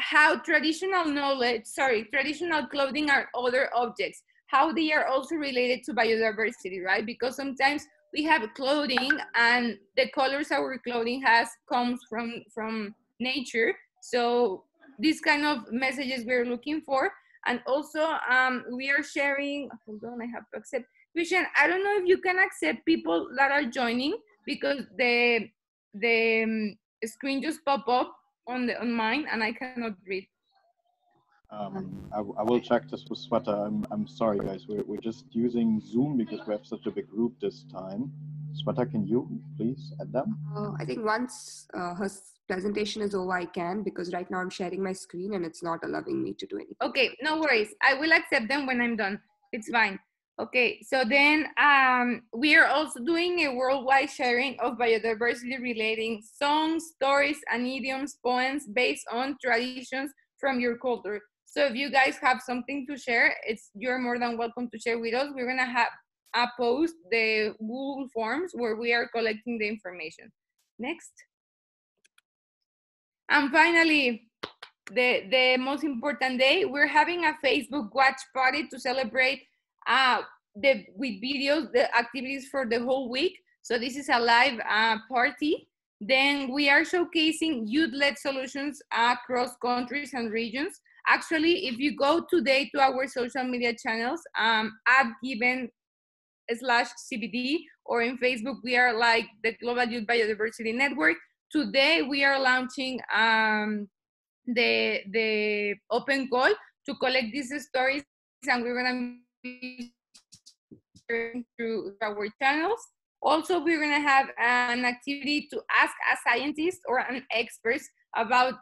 how traditional knowledge, sorry, traditional clothing are other objects, how they are also related to biodiversity, right? Because sometimes we have clothing and the colors our clothing has comes from, from nature. So these kind of messages we're looking for. And also um, we are sharing, hold on, I have to accept. Vision, I don't know if you can accept people that are joining because the, the, um, screen just pop up on the on mine, and I cannot read. Um, I, I will check this with Sweta. I'm, I'm sorry, guys. We're, we're just using Zoom because we have such a big group this time. Sweta, can you please add them? Uh, I think once uh, her s- presentation is over, I can because right now I'm sharing my screen and it's not allowing me to do anything. Okay, no worries. I will accept them when I'm done. It's fine. Okay, so then um, we are also doing a worldwide sharing of biodiversity relating songs, stories, and idioms, poems based on traditions from your culture. So if you guys have something to share, it's you're more than welcome to share with us. We're gonna have a post the Google Forms where we are collecting the information. Next. And finally, the, the most important day, we're having a Facebook watch party to celebrate uh, the with videos, the activities for the whole week. So this is a live uh, party. Then we are showcasing youth-led solutions across countries and regions. Actually, if you go today to our social media channels, um, at Gibbon slash CBD or in Facebook, we are like the Global Youth Biodiversity Network. Today, we are launching um, the the open call to collect these stories, and we're gonna be through our channels. Also, we're gonna have an activity to ask a scientist or an expert about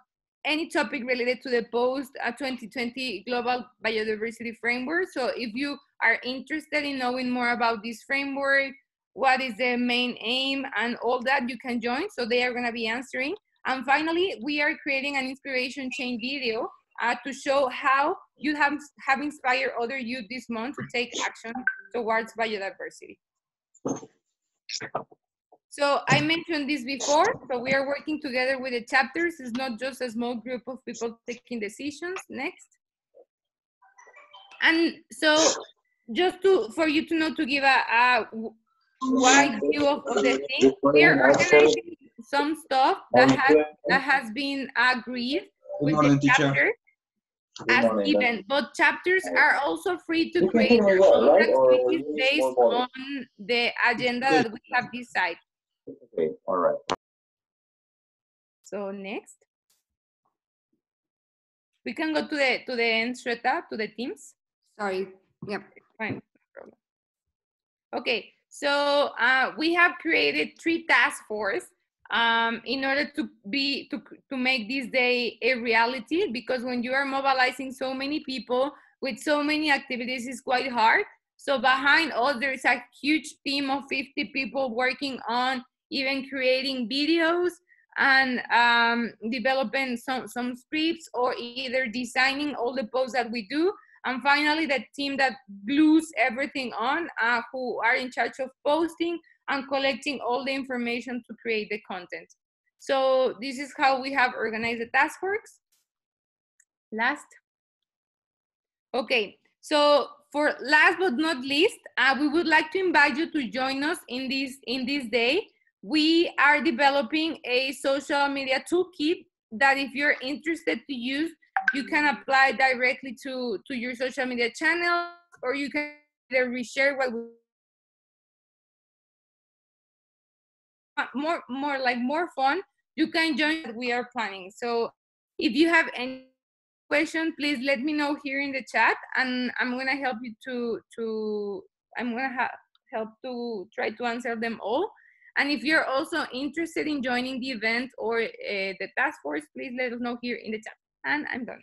any topic related to the post uh, 2020 global biodiversity framework. So if you are interested in knowing more about this framework, what is the main aim and all that, you can join. So they are gonna be answering. And finally, we are creating an inspiration chain video uh, to show how you have, have inspired other youth this month to take action towards biodiversity. So I mentioned this before, so we are working together with the chapters. It's not just a small group of people taking decisions. Next. And so just to for you to know to give a, a wide view of, of the thing, we are organizing some stuff that has that has been agreed with morning, the teacher. chapter Good as morning, given, but chapters are also free to create their own right? Activities based on the agenda that we have decided. Okay, all right. So next, we can go to the to the end, Shweta, to the teams. Sorry. Yep. Fine. no problem. Okay, so uh, we have created three task force um, in order to be to to make this day a reality. Because when you are mobilizing so many people with so many activities, it's quite hard. So behind all, there is a huge team of 50 people working on even creating videos and um, developing some, some scripts or either designing all the posts that we do. And finally, the team that glues everything on, uh, who are in charge of posting and collecting all the information to create the content. So this is how we have organized the task force. Last. Okay, so for last but not least, uh, we would like to invite you to join us in this in this day. We are developing a social media toolkit that if you're interested to use, you can apply directly to, to your social media channel or you can either reshare what more more like more fun you can join what we are planning. So if you have any question please let me know here in the chat and i'm gonna help you to to i'm gonna ha- help to try to answer them all. And if you're also interested in joining the event or uh, the task force please let us know here in the chat and i'm done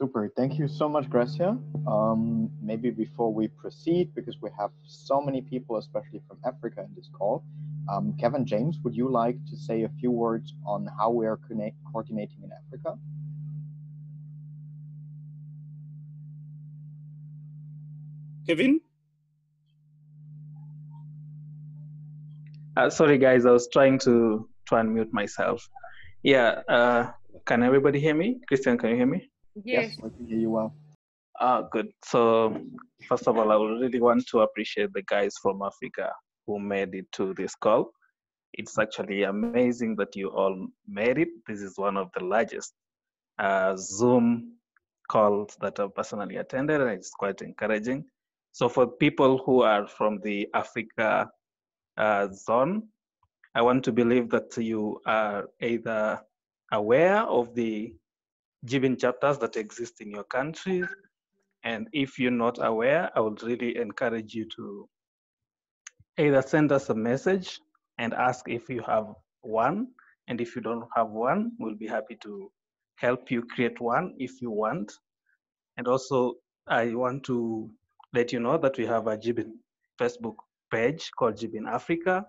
Super. Thank you so much, Gracia. Um, maybe before we proceed, because we have so many people, especially from Africa, in this call, um, Kevin James, would you like to say a few words on how we are connect- coordinating in Africa? Kevin? Uh, sorry, guys, I was trying to to unmute myself. Yeah, uh, can everybody hear me? Christian, can you hear me? yes I can hear you well. Ah, good. So, first of all, I would really want to appreciate the guys from Africa who made it to this call. It's actually amazing that you all made it. This is one of the largest uh, Zoom calls that I've personally attended, and it's quite encouraging. So for people who are from the Africa Uh, zone, I want to believe that you are either aware of the GBIN chapters that exist in your country. And if you're not aware, I would really encourage you to either send us a message and ask if you have one. And if you don't have one, we'll be happy to help you create one if you want. And also, I want to let you know that we have a GBIN Facebook page called GBIN Africa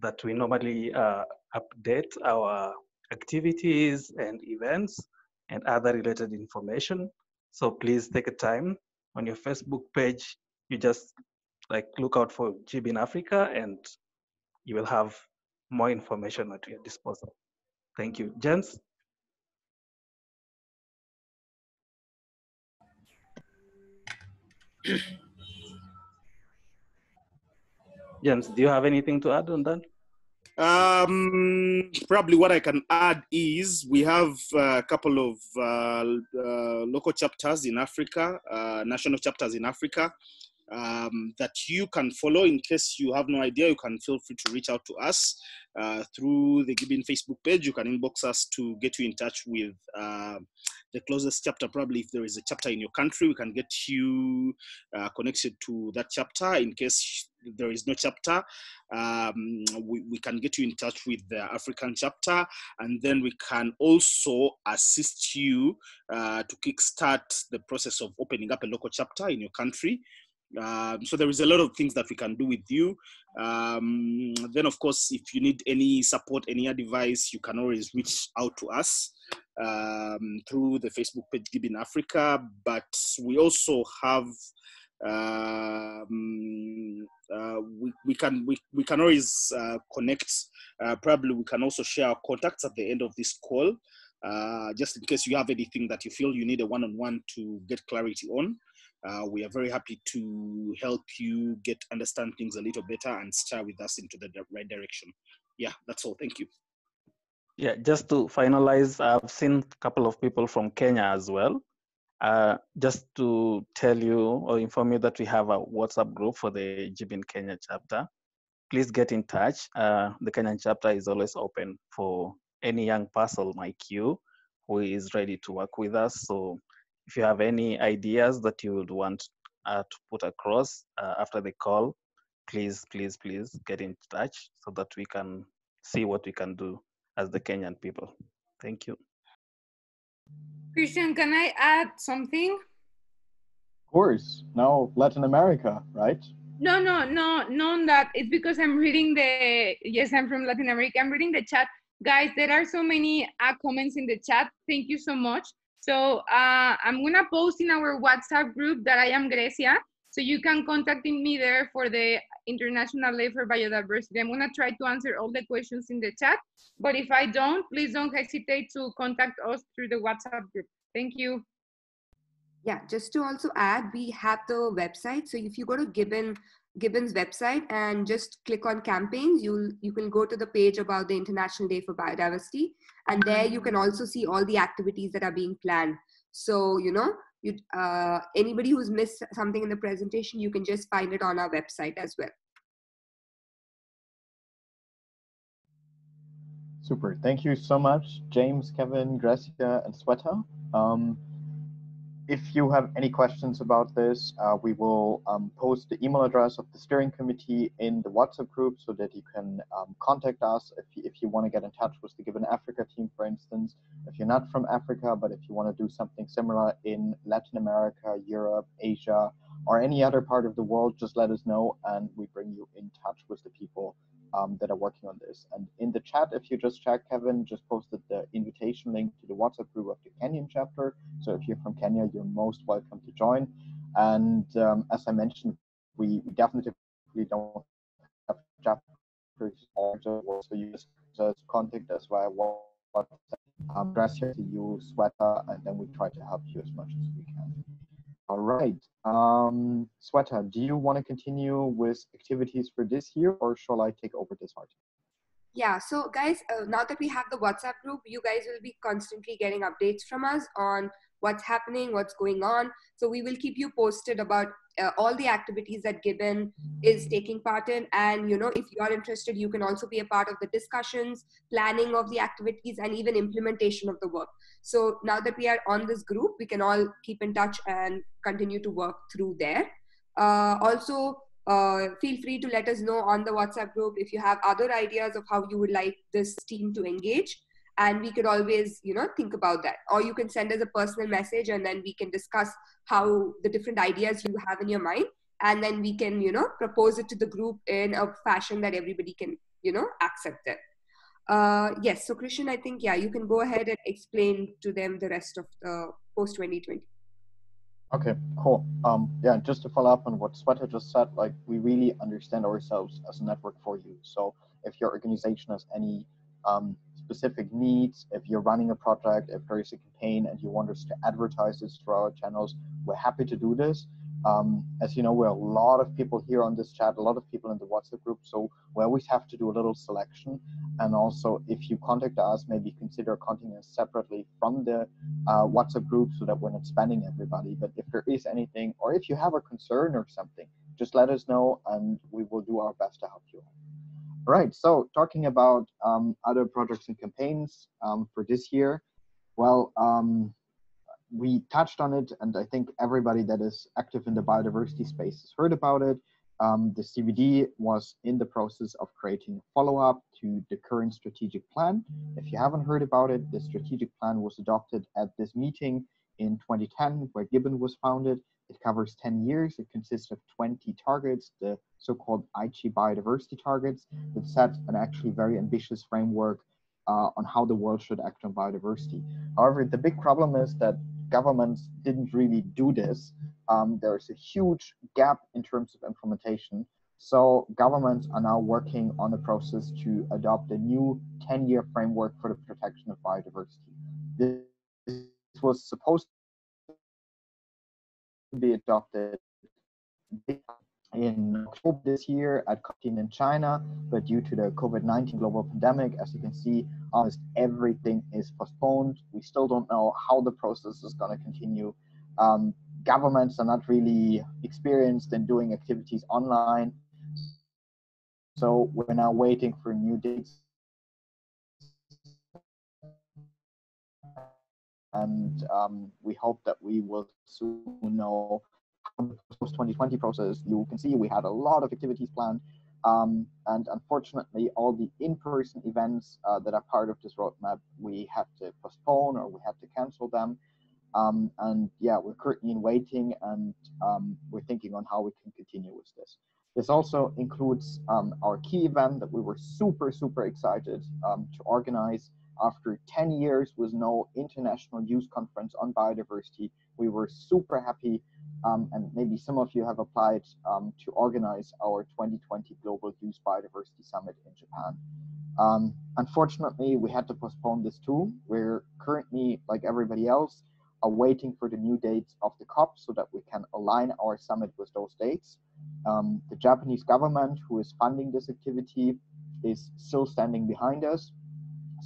that we normally uh, update our activities and events and other related information. So please take a time on your Facebook page. You just like look out for GBIN Africa and you will have more information at your disposal. Thank you. James? James, do you have anything to add on that? Um, probably what I can add is we have a couple of uh, uh, local chapters in Africa, uh, national chapters in Africa um, that you can follow. In case you have no idea, you can feel free to reach out to us uh, through the GBIN Facebook page. You can inbox us to get you in touch with uh, the closest chapter. Probably if there is a chapter in your country, we can get you uh, connected to that chapter. In case there is no chapter, um, we, we can get you in touch with the African chapter, and then we can also assist you uh, to kickstart the process of opening up a local chapter in your country. Um, so there is a lot of things that we can do with you. Um, then, of course, if you need any support, any advice, you can always reach out to us um, through the Facebook page GBIN Africa. But we also have um, uh, we, we can we, we can always uh, connect. Uh, probably we can also share our contacts at the end of this call, uh, just in case you have anything that you feel you need a one-on-one to get clarity on. Uh, we are very happy to help you get understand things a little better and steer with us into the right direction. Yeah, that's all. Thank you. Yeah, just to finalize, I've seen a couple of people from Kenya as well. Uh, just to tell you or inform you that we have a WhatsApp group for the Gibbon Kenya chapter. Please get in touch. Uh, the Kenyan chapter is always open for any young person like you who is ready to work with us. So if you have any ideas that you would want uh, to put across uh, after the call, please, please, please get in touch so that we can see what we can do as the Kenyan people. Thank you. Christian, can I add something? Of course. Now Latin America, right? No, no, no, not that. It's because I'm reading the, yes, I'm from Latin America. I'm reading the chat. Guys, there are so many uh, comments in the chat. Thank you so much. So uh, I'm gonna post in our WhatsApp group that I am Grecia. So you can contact me there for the International Day for Biodiversity. I'm gonna try to answer all the questions in the chat. But if I don't, please don't hesitate to contact us through the WhatsApp group. Thank you. Yeah, just to also add, we have the website. So if you go to GBIN GBIN's website and just click on campaigns, you'll you can go to the page about the International Day for Biodiversity, and there you can also see all the activities that are being planned. So you know, you uh, anybody who's missed something in the presentation, you can just find it on our website as well. Super. Thank you so much, James, Kevin, Gracia, and Sweta. Um, if you have any questions about this, uh, we will um, post the email address of the steering committee in the WhatsApp group so that you can um, contact us if you, if you want to get in touch with the Gibbon Africa team, for instance. If you're not from Africa, but if you want to do something similar in Latin America, Europe, Asia, or any other part of the world, just let us know and we bring you in touch with the people um, that are working on this. And in the chat, if you just check, Kevin just posted the invitation link to the WhatsApp group of the Kenyan chapter. So if you're from Kenya, you're most welcome to join. And um, as I mentioned, we definitely don't have chapters so you just, contact us via WhatsApp, um, address here to you, Sweta, and then we try to help you as much as we can. All right. Um, Sweta, do you want to continue with activities for this year or shall I take over this part? Yeah, so guys, uh, now that we have the WhatsApp group, you guys will be constantly getting updates from us on what's happening, what's going on. So we will keep you posted about uh, all the activities that Gibbon is taking part in. And, you know, if you are interested, you can also be a part of the discussions, planning of the activities, and even implementation of the work. So now that we are on this group, we can all keep in touch and continue to work through there. Uh, also, uh, feel free to let us know on the WhatsApp group if you have other ideas of how you would like this team to engage. And we could always, you know, think about that. Or you can send us a personal message and then we can discuss how the different ideas you have in your mind. And then we can, you know, propose it to the group in a fashion that everybody can, you know, accept it. Uh, yes, so Christian, I think, yeah, you can go ahead and explain to them the rest of the post 2020. Okay, cool. Um, yeah, just to follow up on what Sweta just said, like we really understand ourselves as a network for you. So if your organization has any um, specific needs, if you're running a project, if there is a campaign and you want us to advertise this through our channels, we're happy to do this. Um, as you know, we're a lot of people here on this chat, a lot of people in the WhatsApp group, so we always have to do a little selection. And also, if you contact us, maybe consider contacting us separately from the uh, WhatsApp group so that we're not spamming everybody. But if there is anything, or if you have a concern or something, just let us know and we will do our best to help you. Right, so talking about um, other projects and campaigns um, for this year, well, um, we touched on it, and I think everybody that is active in the biodiversity space has heard about it. Um, the CBD was in the process of creating a follow-up to the current strategic plan. If you haven't heard about it, the strategic plan was adopted at this meeting in 2010, where Gibbon was founded. It covers 10 years. It consists of 20 targets, the so-called Aichi biodiversity targets, that set an actually very ambitious framework uh, on how the world should act on biodiversity. However, the big problem is that governments didn't really do this. Um, there's a huge gap in terms of implementation. So governments are now working on the process to adopt a new 10-year framework for the protection of biodiversity. This was supposed be adopted in October this year at COP in China, but due to the COVID-19 global pandemic, as you can see, almost everything is postponed. We still don't know how the process is going to continue. Um, governments are not really experienced in doing activities online. So we're now waiting for new dates. And um, we hope that we will soon know post 2020 process, you can see we had a lot of activities planned. Um, and unfortunately, all the in-person events uh, that are part of this roadmap, we had to postpone or we had to cancel them. Um, and yeah, we're currently in waiting and um, we're thinking on how we can continue with this. This also includes um, our key event that we were super, super excited um, to organize after 10 years with no international youth conference on biodiversity. We were super happy um, and maybe some of you have applied um, to organize our 2020 Global Youth Biodiversity Summit in Japan. Um, unfortunately, we had to postpone this too. We're currently, like everybody else, are waiting for the new dates of the COP so that we can align our summit with those dates. Um, the Japanese government, who is funding this activity, is still standing behind us.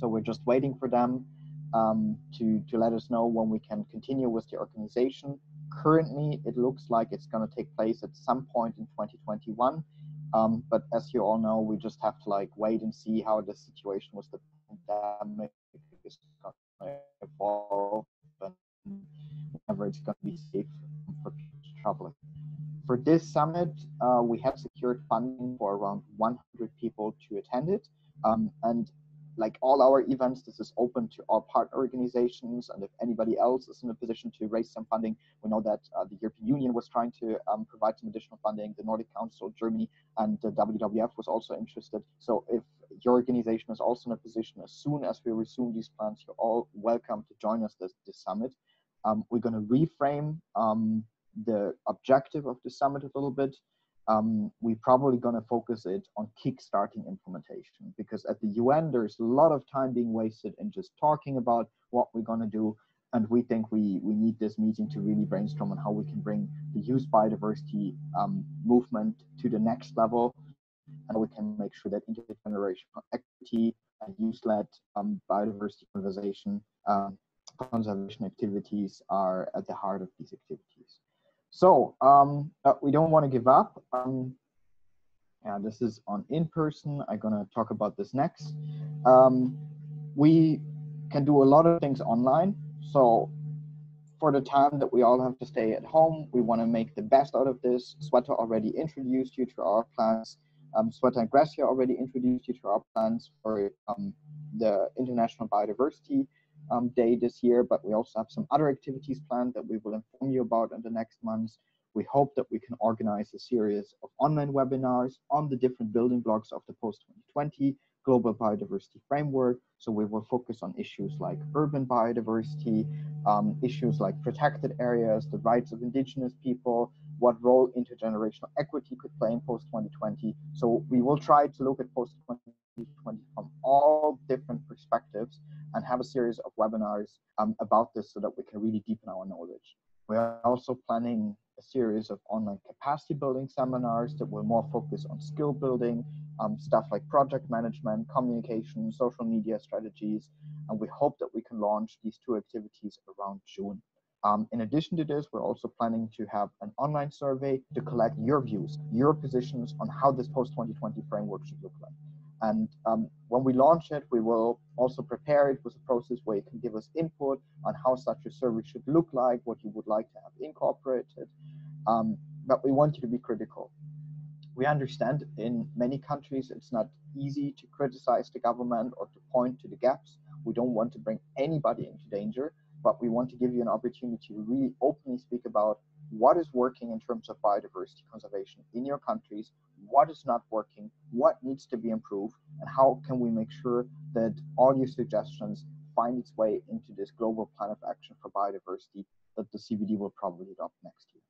So we're just waiting for them um, to, to let us know when we can continue with the organization. Currently it looks like it's going to take place at some point in 2021 um, but as you all know we just have to like wait and see how the situation with the pandemic is going to evolve and whenever it's going to be safe for traveling. For this summit uh, we have secured funding for around 100 people to attend it um, and like all our events, this is open to all partner organizations. And if anybody else is in a position to raise some funding, we know that uh, the European Union was trying to um, provide some additional funding, the Nordic Council, Germany, and the WWF was also interested. So if your organization is also in a position, as soon as we resume these plans, you're all welcome to join us this, this summit. Um, we're going to reframe um, the objective of the summit a little bit um, we're probably going to focus it on kickstarting implementation because at the UN there's a lot of time being wasted in just talking about what we're going to do. And we think we we need this meeting to really brainstorm on how we can bring the youth biodiversity um, movement to the next level. And we can make sure that intergenerational equity and youth-led um, biodiversity conservation um, conservation activities are at the heart of these activities So um, uh, we don't want to give up. Um, yeah, this is on in person. I'm gonna talk about this next. Um, we can do a lot of things online. So for the time that we all have to stay at home, we want to make the best out of this. Sweta already introduced you to our plans. Um, Sweta and Gracia already introduced you to our plans for um, the International Biodiversity um, Day this year, but we also have some other activities planned that we will inform you about in the next months. We hope that we can organize a series of online webinars on the different building blocks of the post-2020 global biodiversity framework. So we will focus on issues like urban biodiversity, um, issues like protected areas, the rights of indigenous people, what role intergenerational equity could play in post-2020. So we will try to look at post-2020 from all different perspectives and have a series of webinars um, about this so that we can really deepen our knowledge. We are also planning a series of online capacity building seminars that will more focus on skill building, um, stuff like project management, communication, social media strategies, and we hope that we can launch these two activities around June. Um, in addition to this, we're also planning to have an online survey to collect your views, your positions on how this post-2020 framework should look like. And um, when we launch it, we will also prepare it with a process where you can give us input on how such a survey should look like, what you would like to have incorporated. Um, but we want you to be critical. We understand in many countries it's not easy to criticize the government or to point to the gaps. We don't want to bring anybody into danger, but we want to give you an opportunity to really openly speak about what is working in terms of biodiversity conservation in your countries, what is not working, what needs to be improved, and how can we make sure that all your suggestions find its way into this global plan of action for biodiversity that the CBD will probably adopt next year.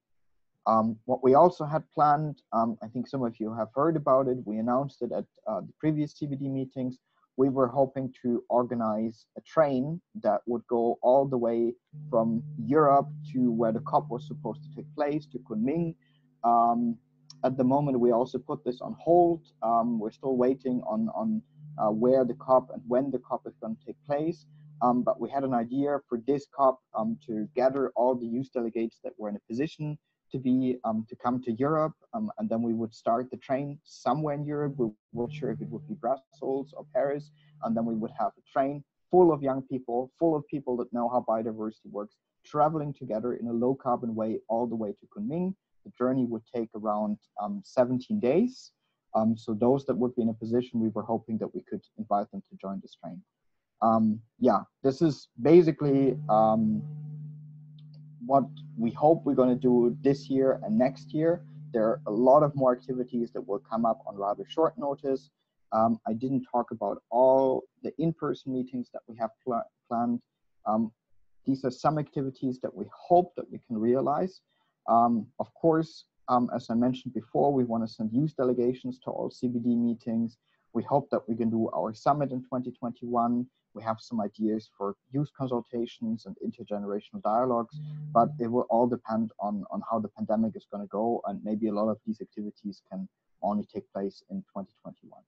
Um, what we also had planned, um, I think some of you have heard about it, we announced it at uh, the previous CBD meetings, we were hoping to organize a train that would go all the way from Europe to where the COP was supposed to take place, to Kunming. Um, at the moment, we also put this on hold. Um, we're still waiting on, on uh, where the COP and when the COP is going to take place. Um, but we had an idea for this COP um, to gather all the youth delegates that were in a position to be um, to come to Europe, um, and then we would start the train somewhere in Europe. We weren't sure if it would be Brussels or Paris, and then we would have a train full of young people, full of people that know how biodiversity works, traveling together in a low carbon way all the way to Kunming. The journey would take around um, 17 days. Um, so those that would be in a position, we were hoping that we could invite them to join this train. Um, yeah, this is basically um, what we hope we're going to do this year and next year. There are a lot of more activities that will come up on rather short notice. Um, I didn't talk about all the in-person meetings that we have pl planned. Um, these are some activities that we hope that we can realize. Um, of course, um, as I mentioned before, we want to send youth delegations to all CBD meetings. We hope that we can do our summit in 2021. We have some ideas for youth consultations and intergenerational dialogues, but it will all depend on, on how the pandemic is going to go. And maybe a lot of these activities can only take place in 2021.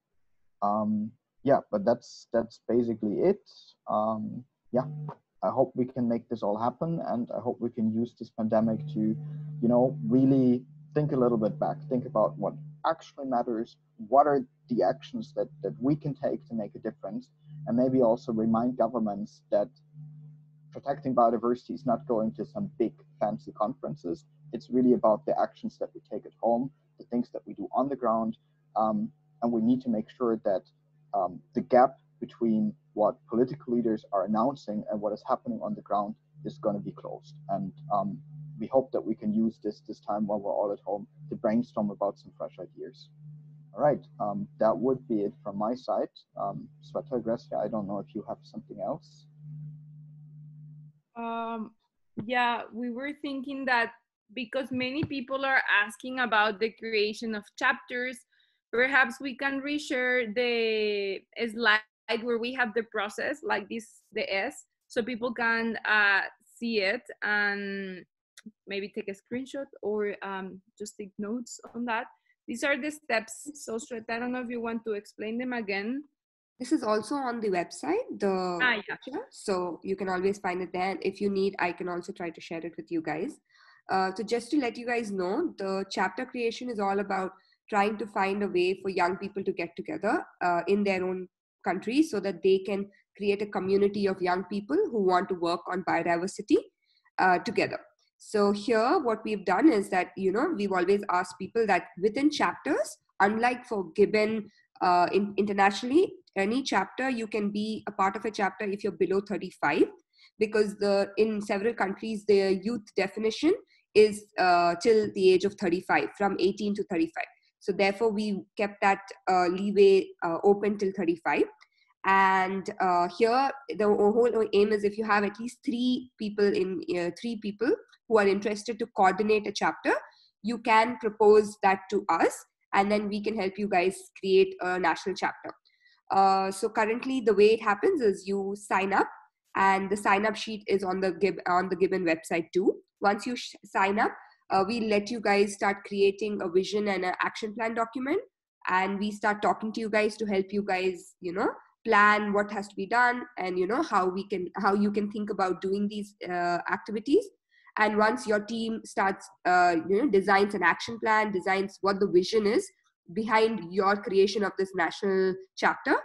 Um, yeah, but that's that's basically it. Um, yeah, I hope we can make this all happen, and I hope we can use this pandemic to, you know, really think a little bit back, think about what actually matters, what are the actions that, that we can take to make a difference, and maybe also remind governments that protecting biodiversity is not going to some big fancy conferences. It's really about the actions that we take at home, the things that we do on the ground, um, and we need to make sure that um, the gap between what political leaders are announcing and what is happening on the ground is going to be closed. And um, we hope that we can use this this time while we're all at home to brainstorm about some fresh ideas. All right, um, that would be it from my side. Um, Sweta Gracia, I don't know if you have something else. Um, yeah, we were thinking that because many people are asking about the creation of chapters, perhaps we can reshare the slide where we have the process like this, the S, so people can uh, see it and maybe take a screenshot or um, just take notes on that. These are the steps. So, Sweta, I don't know if you want to explain them again. This is also on the website, the ah, yeah. so you can always find it there. If you need, I can also try to share it with you guys. Uh, so just to let you guys know, the chapter creation is all about trying to find a way for young people to get together uh, in their own country so that they can create a community of young people who want to work on biodiversity uh, together. So here, what we've done is that you know we've always asked people that within chapters, unlike for Gibbon uh, in, internationally, any chapter you can be a part of a chapter if you're below 35, because the in several countries the youth definition is uh, till the age of 35, from 18 to 35. So therefore, we kept that uh, leeway uh, open till 35 and uh, here the whole aim is if you have at least three people in uh, three people who are interested to coordinate a chapter you can propose that to us and then we can help you guys create a national chapter. Uh, so currently the way it happens is you sign up and the sign up sheet is on the Gib- on the gibbon website too. Once you sh- sign up uh, we let you guys start creating a vision and an action plan document and we start talking to you guys to help you guys you know plan what has to be done and you know how we can how you can think about doing these uh, activities. And once your team starts uh, you know designs an action plan designs what the vision is behind your creation of this national chapter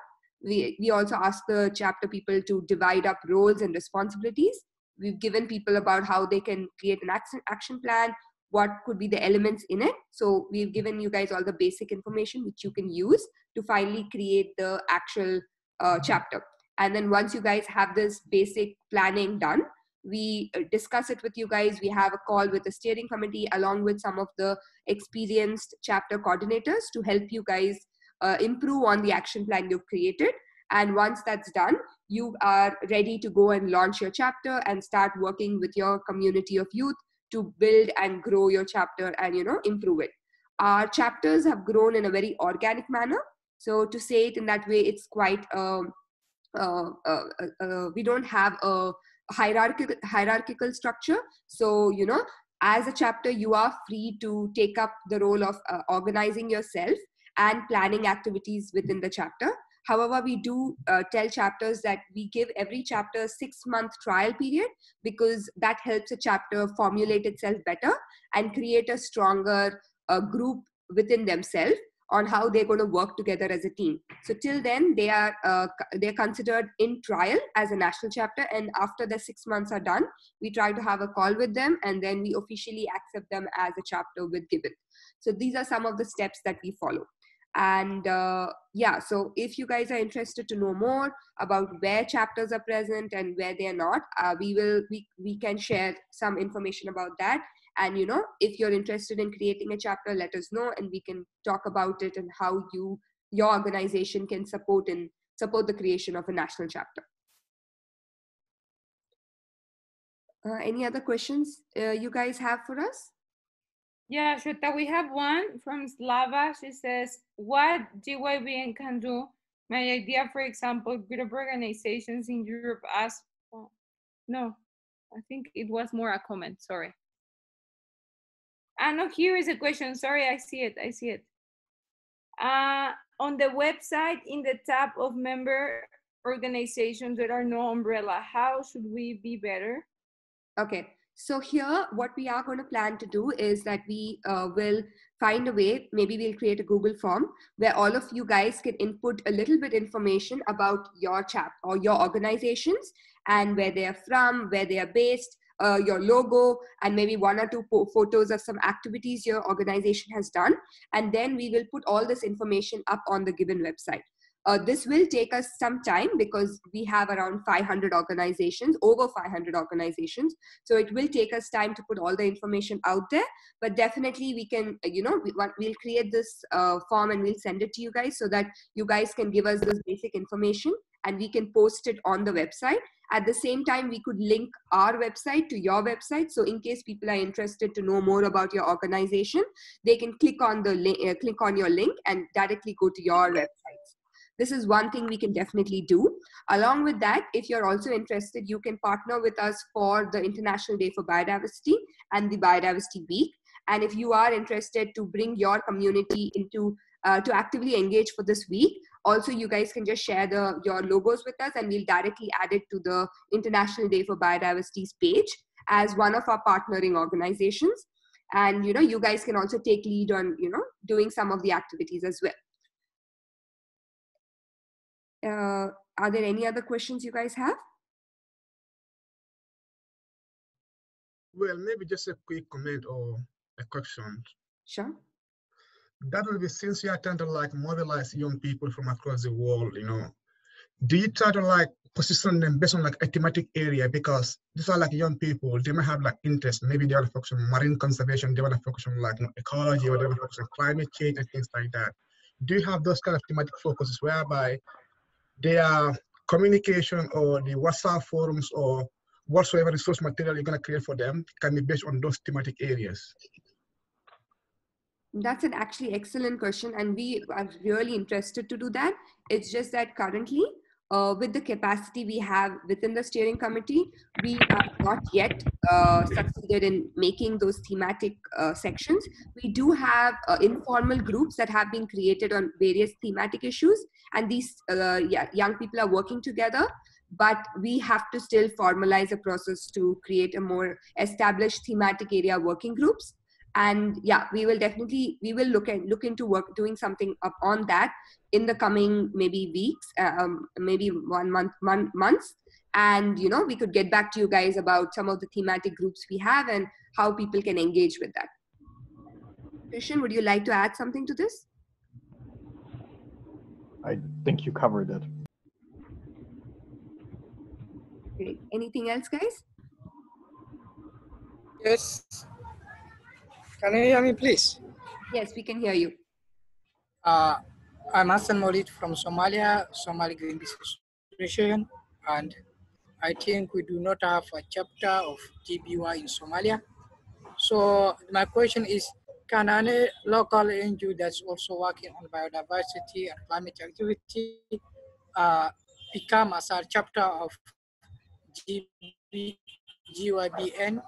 we we also ask the chapter people to divide up roles and responsibilities. We've given people about how they can create an action action plan what could be the elements in it. So we've given you guys all the basic information which you can use to finally create the actual uh, chapter. And then once you guys have this basic planning done, we uh, discuss it with you guys. We have a call with the steering committee along with some of the experienced chapter coordinators to help you guys uh, improve on the action plan you've created. And once that's done, you are ready to go and launch your chapter and start working with your community of youth to build and grow your chapter and you know improve it. Our chapters have grown in a very organic manner so to say it in that way, it's quite um, uh, uh, uh, uh, we don't have a hierarchical hierarchical structure. So you know, as a chapter, you are free to take up the role of uh, organizing yourself and planning activities within the chapter. However, we do uh, tell chapters that we give every chapter a six month trial period because that helps a chapter formulate itself better and create a stronger uh, group within themselves on how they're going to work together as a team. So till then, they are uh, they're considered in trial as a national chapter, and after the six months are done, we try to have a call with them, and then we officially accept them as a chapter with Gibbon. So these are some of the steps that we follow. And uh, yeah, so if you guys are interested to know more about where chapters are present and where they are not, uh, we will we we can share some information about that and you know if you're interested in creating a chapter let us know and we can talk about it and how you your organization can support and support the creation of a national chapter. Uh, any other questions uh, you guys have for us? Yeah Sweta, we have one from slava. She says what gybn can do? My idea for example group organizations in europe ask oh, no i think it was more a comment sorry Ah, no, here is a question. Sorry, I see it. I see it. Uh, on the website, in the tab of member organizations, there are no umbrella. How should we be better? Okay. So here, what we are going to plan to do is that we uh, will find a way, maybe we'll create a Google form where all of you guys can input a little bit information about your chat or your organizations and where they are from, where they are based, uh, your logo and maybe one or two photos of some activities your organization has done. And then we will put all this information up on the Gibbon website. Uh, this will take us some time because we have around 500 organizations, over 500 organizations. So it will take us time to put all the information out there. But definitely, we can, you know, we, will create this uh, form and we'll send it to you guys so that you guys can give us this basic information and we can post it on the website at the same time, we could link our website to your website. So in case people are interested to know more about your organization, they can click on the uh, click on your link and directly go to your websites. This is one thing we can definitely do. Along with that, if you're also interested, you can partner with us for the International Day for Biodiversity and the Biodiversity Week. And if you are interested to bring your community into uh, to actively engage for this week, also you guys can just share the your logos with us and we'll directly add it to the international day for biodiversity's page as one of our partnering organizations. And you know, you guys can also take lead on you know doing some of the activities as well. Uh, are there any other questions you guys have? Well, maybe just a quick comment or a question. Sure. That will be since you are trying to like mobilize young people from across the world, you know, do you try to like position them based on like a thematic area? Because these are like young people, they may have like interest. Maybe they want to focus on marine conservation, they want to focus on like ecology, or they want to focus on climate change and things like that. Do you have those kind of thematic focuses whereby their communication or the WhatsApp forums or whatsoever resource material you're going to create for them can be based on those thematic areas? That's an actually excellent question, and we are really interested to do that. It's just that currently, uh, with the capacity we have within the steering committee, we have not yet uh, succeeded in making those thematic uh, sections. We do have uh, informal groups that have been created on various thematic issues, and these uh, young people are working together. But we have to still formalize a process to create a more established thematic area working groups and yeah we will definitely we will look at look into work doing something up on that in the coming maybe weeks um, maybe one month one months and you know we could get back to you guys about some of the thematic groups we have and how people can engage with that Christian, would you like to add something to this I think you covered it. Great. anything else guys Yes. Can you hear me, please? yes we can hear you Uh, I'm Hassan Maulid from Somalia, Somali Greenpeace Association, and I think we do not have a chapter of GBY in Somalia. So my question is, can any local NGO that's also working on biodiversity and climate activity uh, become as a chapter of GB, GYBN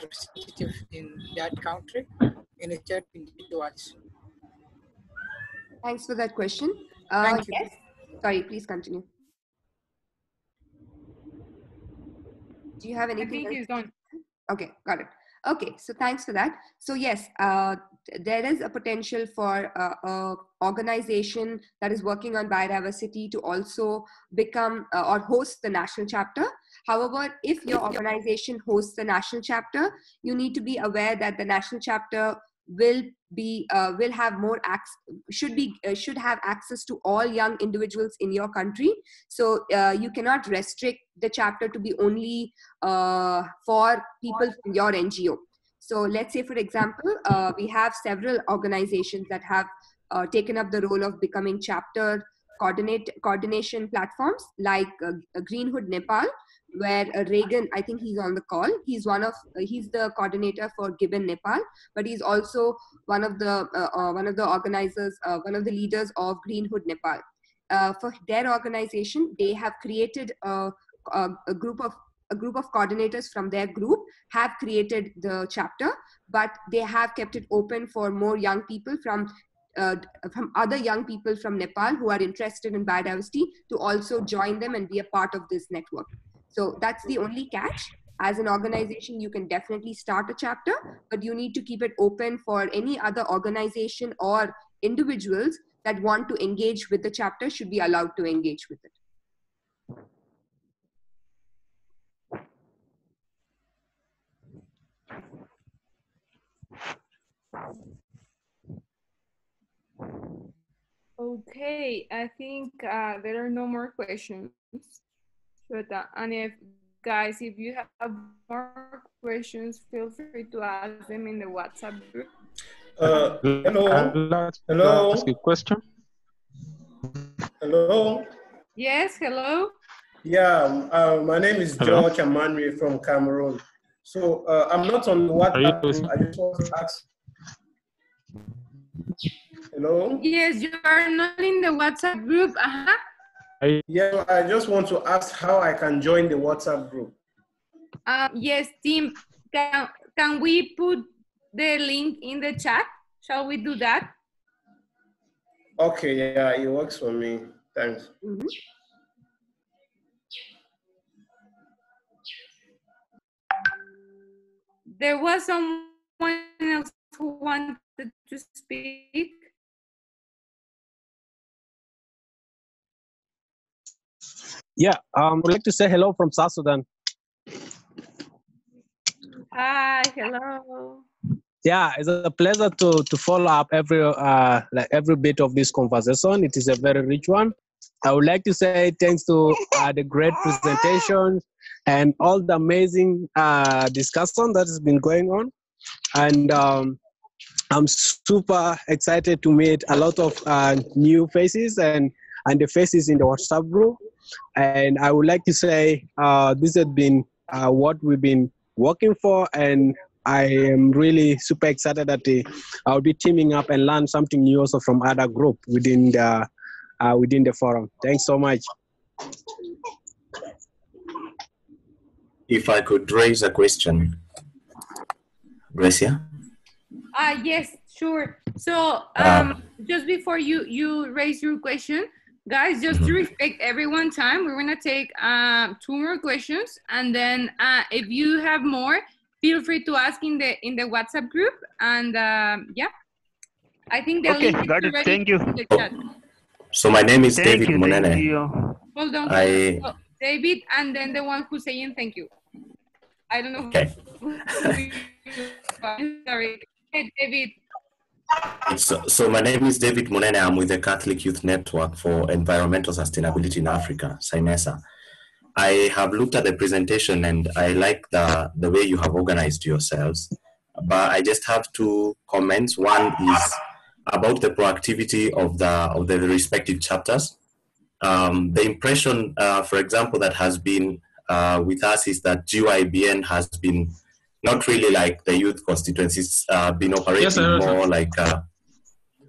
representative in that country in a chat individuals? thanks for that question uh, Thank you. yes sorry please continue do you have anything? I anything think else? he's done. Okay, got it. Okay, so thanks for that. So yes, uh, there is a potential for uh, a organization that is working on biodiversity to also become uh, or host the national chapter. However, if your organization hosts the national chapter, you need to be aware that the national chapter will be uh, will have more access should be uh, should have access to all young individuals in your country. So uh, you cannot restrict the chapter to be only uh, for people from your ngo so let's say for example uh, we have several organizations that have uh, taken up the role of becoming chapter coordinate coordination platforms like uh, greenhood nepal where uh, Reagan, I think he's on the call. He's one of uh, he's the coordinator for Gibbon Nepal, but he's also one of the uh, uh, one of the organizers, uh, one of the leaders of Greenhood Nepal. Uh, for their organization, they have created a, a, a group of a group of coordinators from their group have created the chapter, but they have kept it open for more young people from uh, from other young people from Nepal who are interested in biodiversity to also join them and be a part of this network. So that's the only catch. As an organization, you can definitely start a chapter, but you need to keep it open for any other organization or individuals that want to engage with the chapter should be allowed to engage with it. Okay, I think uh, there are no more questions. But, uh, and if guys, if you have more questions, feel free to ask them in the WhatsApp group. Uh, hello. Like Hello. ask a question. Hello. Yes, hello. Yeah, uh, my name is Hello. George Amanri from Cameroon. So uh, I'm not on WhatsApp. listening? I just want to ask. Hello. Yes, you are not in the WhatsApp group. Yeah, I just want to ask how I can join the WhatsApp group. Um, yes, Tim, can, can we put the link in the chat? Shall we do that? Okay, yeah, it works for me. Thanks. there was someone else who wanted to speak. Yeah, um, I'd like to say hello from South Sudan. Hi, hello. Yeah, it's a pleasure to to follow up every uh like every bit of this conversation. It is a very rich one. I would like to say thanks to uh, the great presentation and all the amazing uh, discussion that has been going on. And um, I'm super excited to meet a lot of uh, new faces and and the faces in the WhatsApp group. And I would like to say uh, this has been uh, what we've been working for, and I am really super excited that uh, I'll be teaming up and learn something new also from other group within the uh, within the forum. Thanks so much. If I could raise a question, Gracia. Ah, yes, sure. So, Uh, um, just before you you raise your question, guys, just to respect everyone time, we're gonna take um two more questions, and then uh, if you have more, feel free to ask in the in the WhatsApp group, and um, yeah, I think the Okay, link is got it. already Thank you. the chat. So my name is Thank David you, thank Monene. you. Hold on, I- So, David, and then the one who's saying thank you. I don't know. Okay. Sorry, hey, David. So, so my name is David Monene. I'm with the Catholic Youth Network for Environmental Sustainability in Africa, CYNESA. I have looked at the presentation and I like the, the way you have organized yourselves. But I just have two comments. One is about the proactivity of the of the respective chapters. Um, the impression, uh, for example, that has been uh, with us is that GYBN has been not really like the youth constituencies, uh, been operating Yes, more like uh,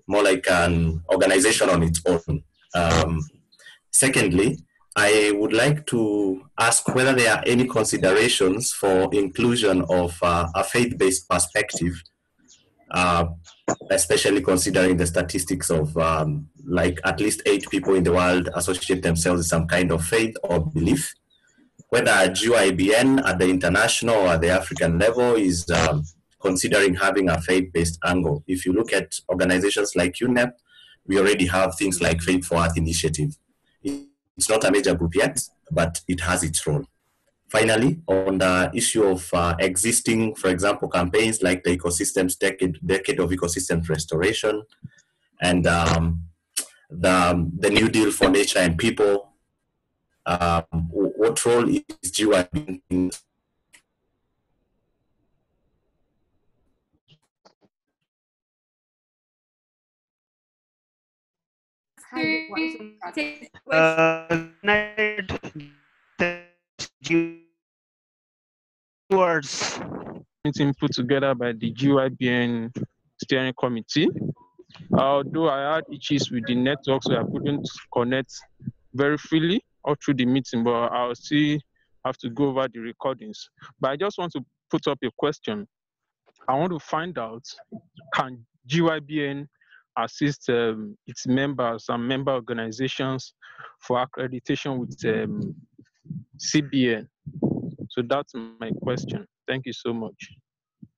more like an organization on its own. Um, secondly, I would like to ask whether there are any considerations for inclusion of uh, a faith-based perspective, uh, especially considering the statistics of um, like at least eight people in the world associate themselves with some kind of faith or belief. Whether GYBN at the international or at the African level is um, considering having a faith-based angle. If you look at organizations like UNEP, we already have things like Faith for Earth Initiative. It's not a major group yet, but it has its role. Finally, on the issue of uh, existing, for example, campaigns like the Ecosystems Decade, Decade of Ecosystems Restoration and um, the, the New Deal for Nature and People, um, what role is GYB in words. meeting put together by the GYBN steering committee. Although I had issues with the network, so I couldn't connect very freely all through the meeting, but I'll still have to go over the recordings. But I just want to put up a question. I want to find out, can GYBN assist um, its members and member organizations for accreditation with um, CBN? So that's my question. Thank you so much.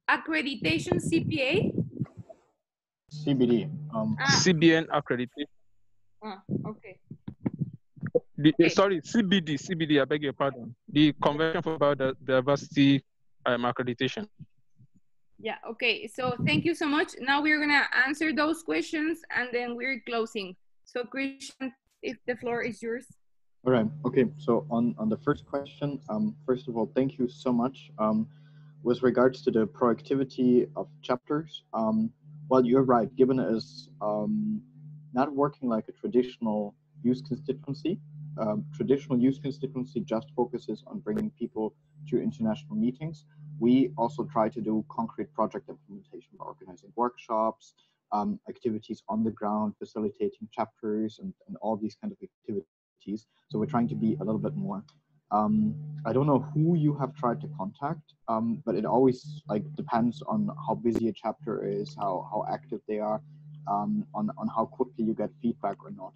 Accreditation CPA? CBD. Um, CBN accreditation. Ah, okay. The, uh, sorry, CBD, CBD, I beg your pardon. The Convention for Biodiversity um, Accreditation. Yeah, okay. So thank you so much. Now we're gonna answer those questions and then we're closing. So Christian, if the floor is yours. All right. Okay. So on on the first question, um, first of all, thank you so much. Um, with regards to the proactivity of chapters, um, well, you're right. Gibbon is um, not working like a traditional youth constituency. Um, traditional youth constituency just focuses on bringing people to international meetings. We also try to do concrete project implementation by organizing workshops, um, activities on the ground, facilitating chapters, and, and all these kind of activities. So we're trying to be a little bit more. Um, I don't know who you have tried to contact, um, but it always like depends on how busy a chapter is, how how active they are, um, on on how quickly you get feedback or not.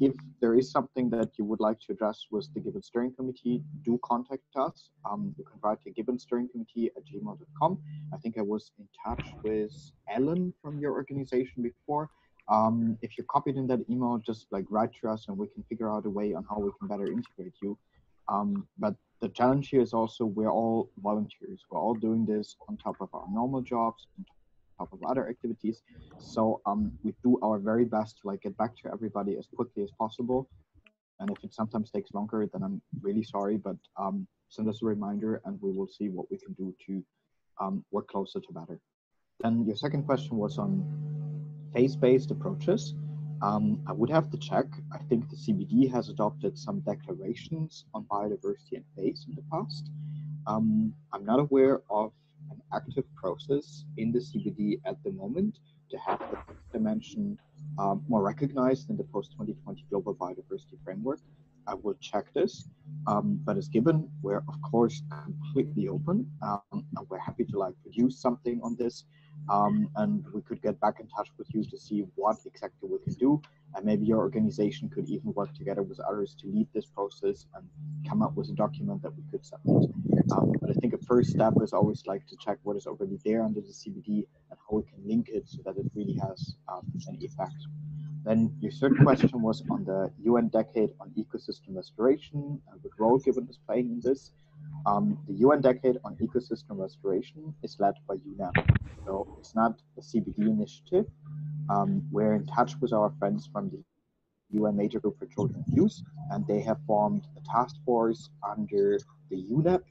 If there is something that you would like to address with the Gibbon Steering Committee, do contact us. Um, you can write to Gibbon Steering Committee at gmail.com. I think I was in touch with Ellen from your organization before. Um, if you're copied in that email, just like write to us and we can figure out a way on how we can better integrate you. Um, but the challenge here is also we're all volunteers. We're all doing this on top of our normal jobs, on top of other activities. So um, we do our very best to like get back to everybody as quickly as possible. And if it sometimes takes longer, then I'm really sorry, but um, send us a reminder and we will see what we can do to um, work closer to better. Then your second question was on faith-based approaches. Um, I would have to check. I think the CBD has adopted some declarations on biodiversity and phase in the past. Um, I'm not aware of an active process in the CBD at the moment to have the dimension um, more recognized in the post-2020 Global Biodiversity Framework. I will check this, um, but as given, we're of course completely open, um, and we're happy to like produce something on this um, and we could get back in touch with you to see what exactly we can do. And maybe your organization could even work together with others to lead this process and come up with a document that we could submit. Um, but I think a first step is always like to check what is already there under the CBD and how we can link it so that it really has um, an effect. Then your third question was on the UN Decade on Ecosystem Restoration and what role Gibbon is playing in this. Um, the UN Decade on Ecosystem Restoration is led by UNEP. So it's not a CBD initiative. Um, we're in touch with our friends from the UN Major Group for Children and Youth, and they have formed a task force under the UNEP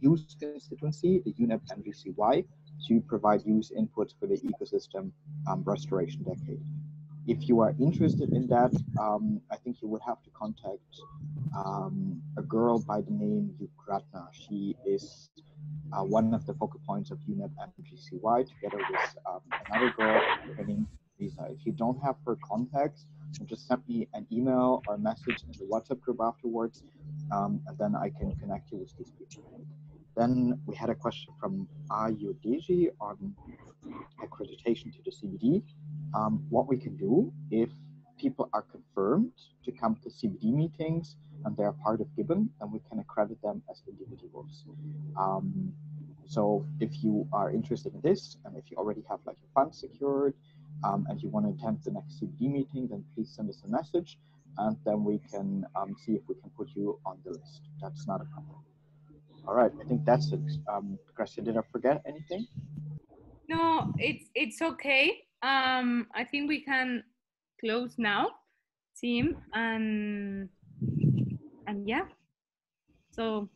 youth constituency, the UNEP MGCY, to provide youth inputs for the ecosystem um, restoration decade if you are interested in that, um, I think you would have to contact um, a girl by the name Yugratna. She is uh, one of the focal points of UNEP MGCY together with um, another girl named Lisa. If you don't have her contacts, just send me an email or a message in the WhatsApp group afterwards, um, and then I can connect you with these people. Then we had a question from Ayodeji on accreditation to the CBD um, what we can do if people are confirmed to come to CBD meetings and they're part of Gibbon, then we can accredit them as individuals. Um, so if you are interested in this, and if you already have like your funds secured, um, and you want to attend the next CBD meeting, then please send us a message, and then we can um, see if we can put you on the list. That's not a problem. All right, I think that's it. Um, Gracia, did I forget anything? No, it's it's okay um, I think we can close now, team, and and yeah. So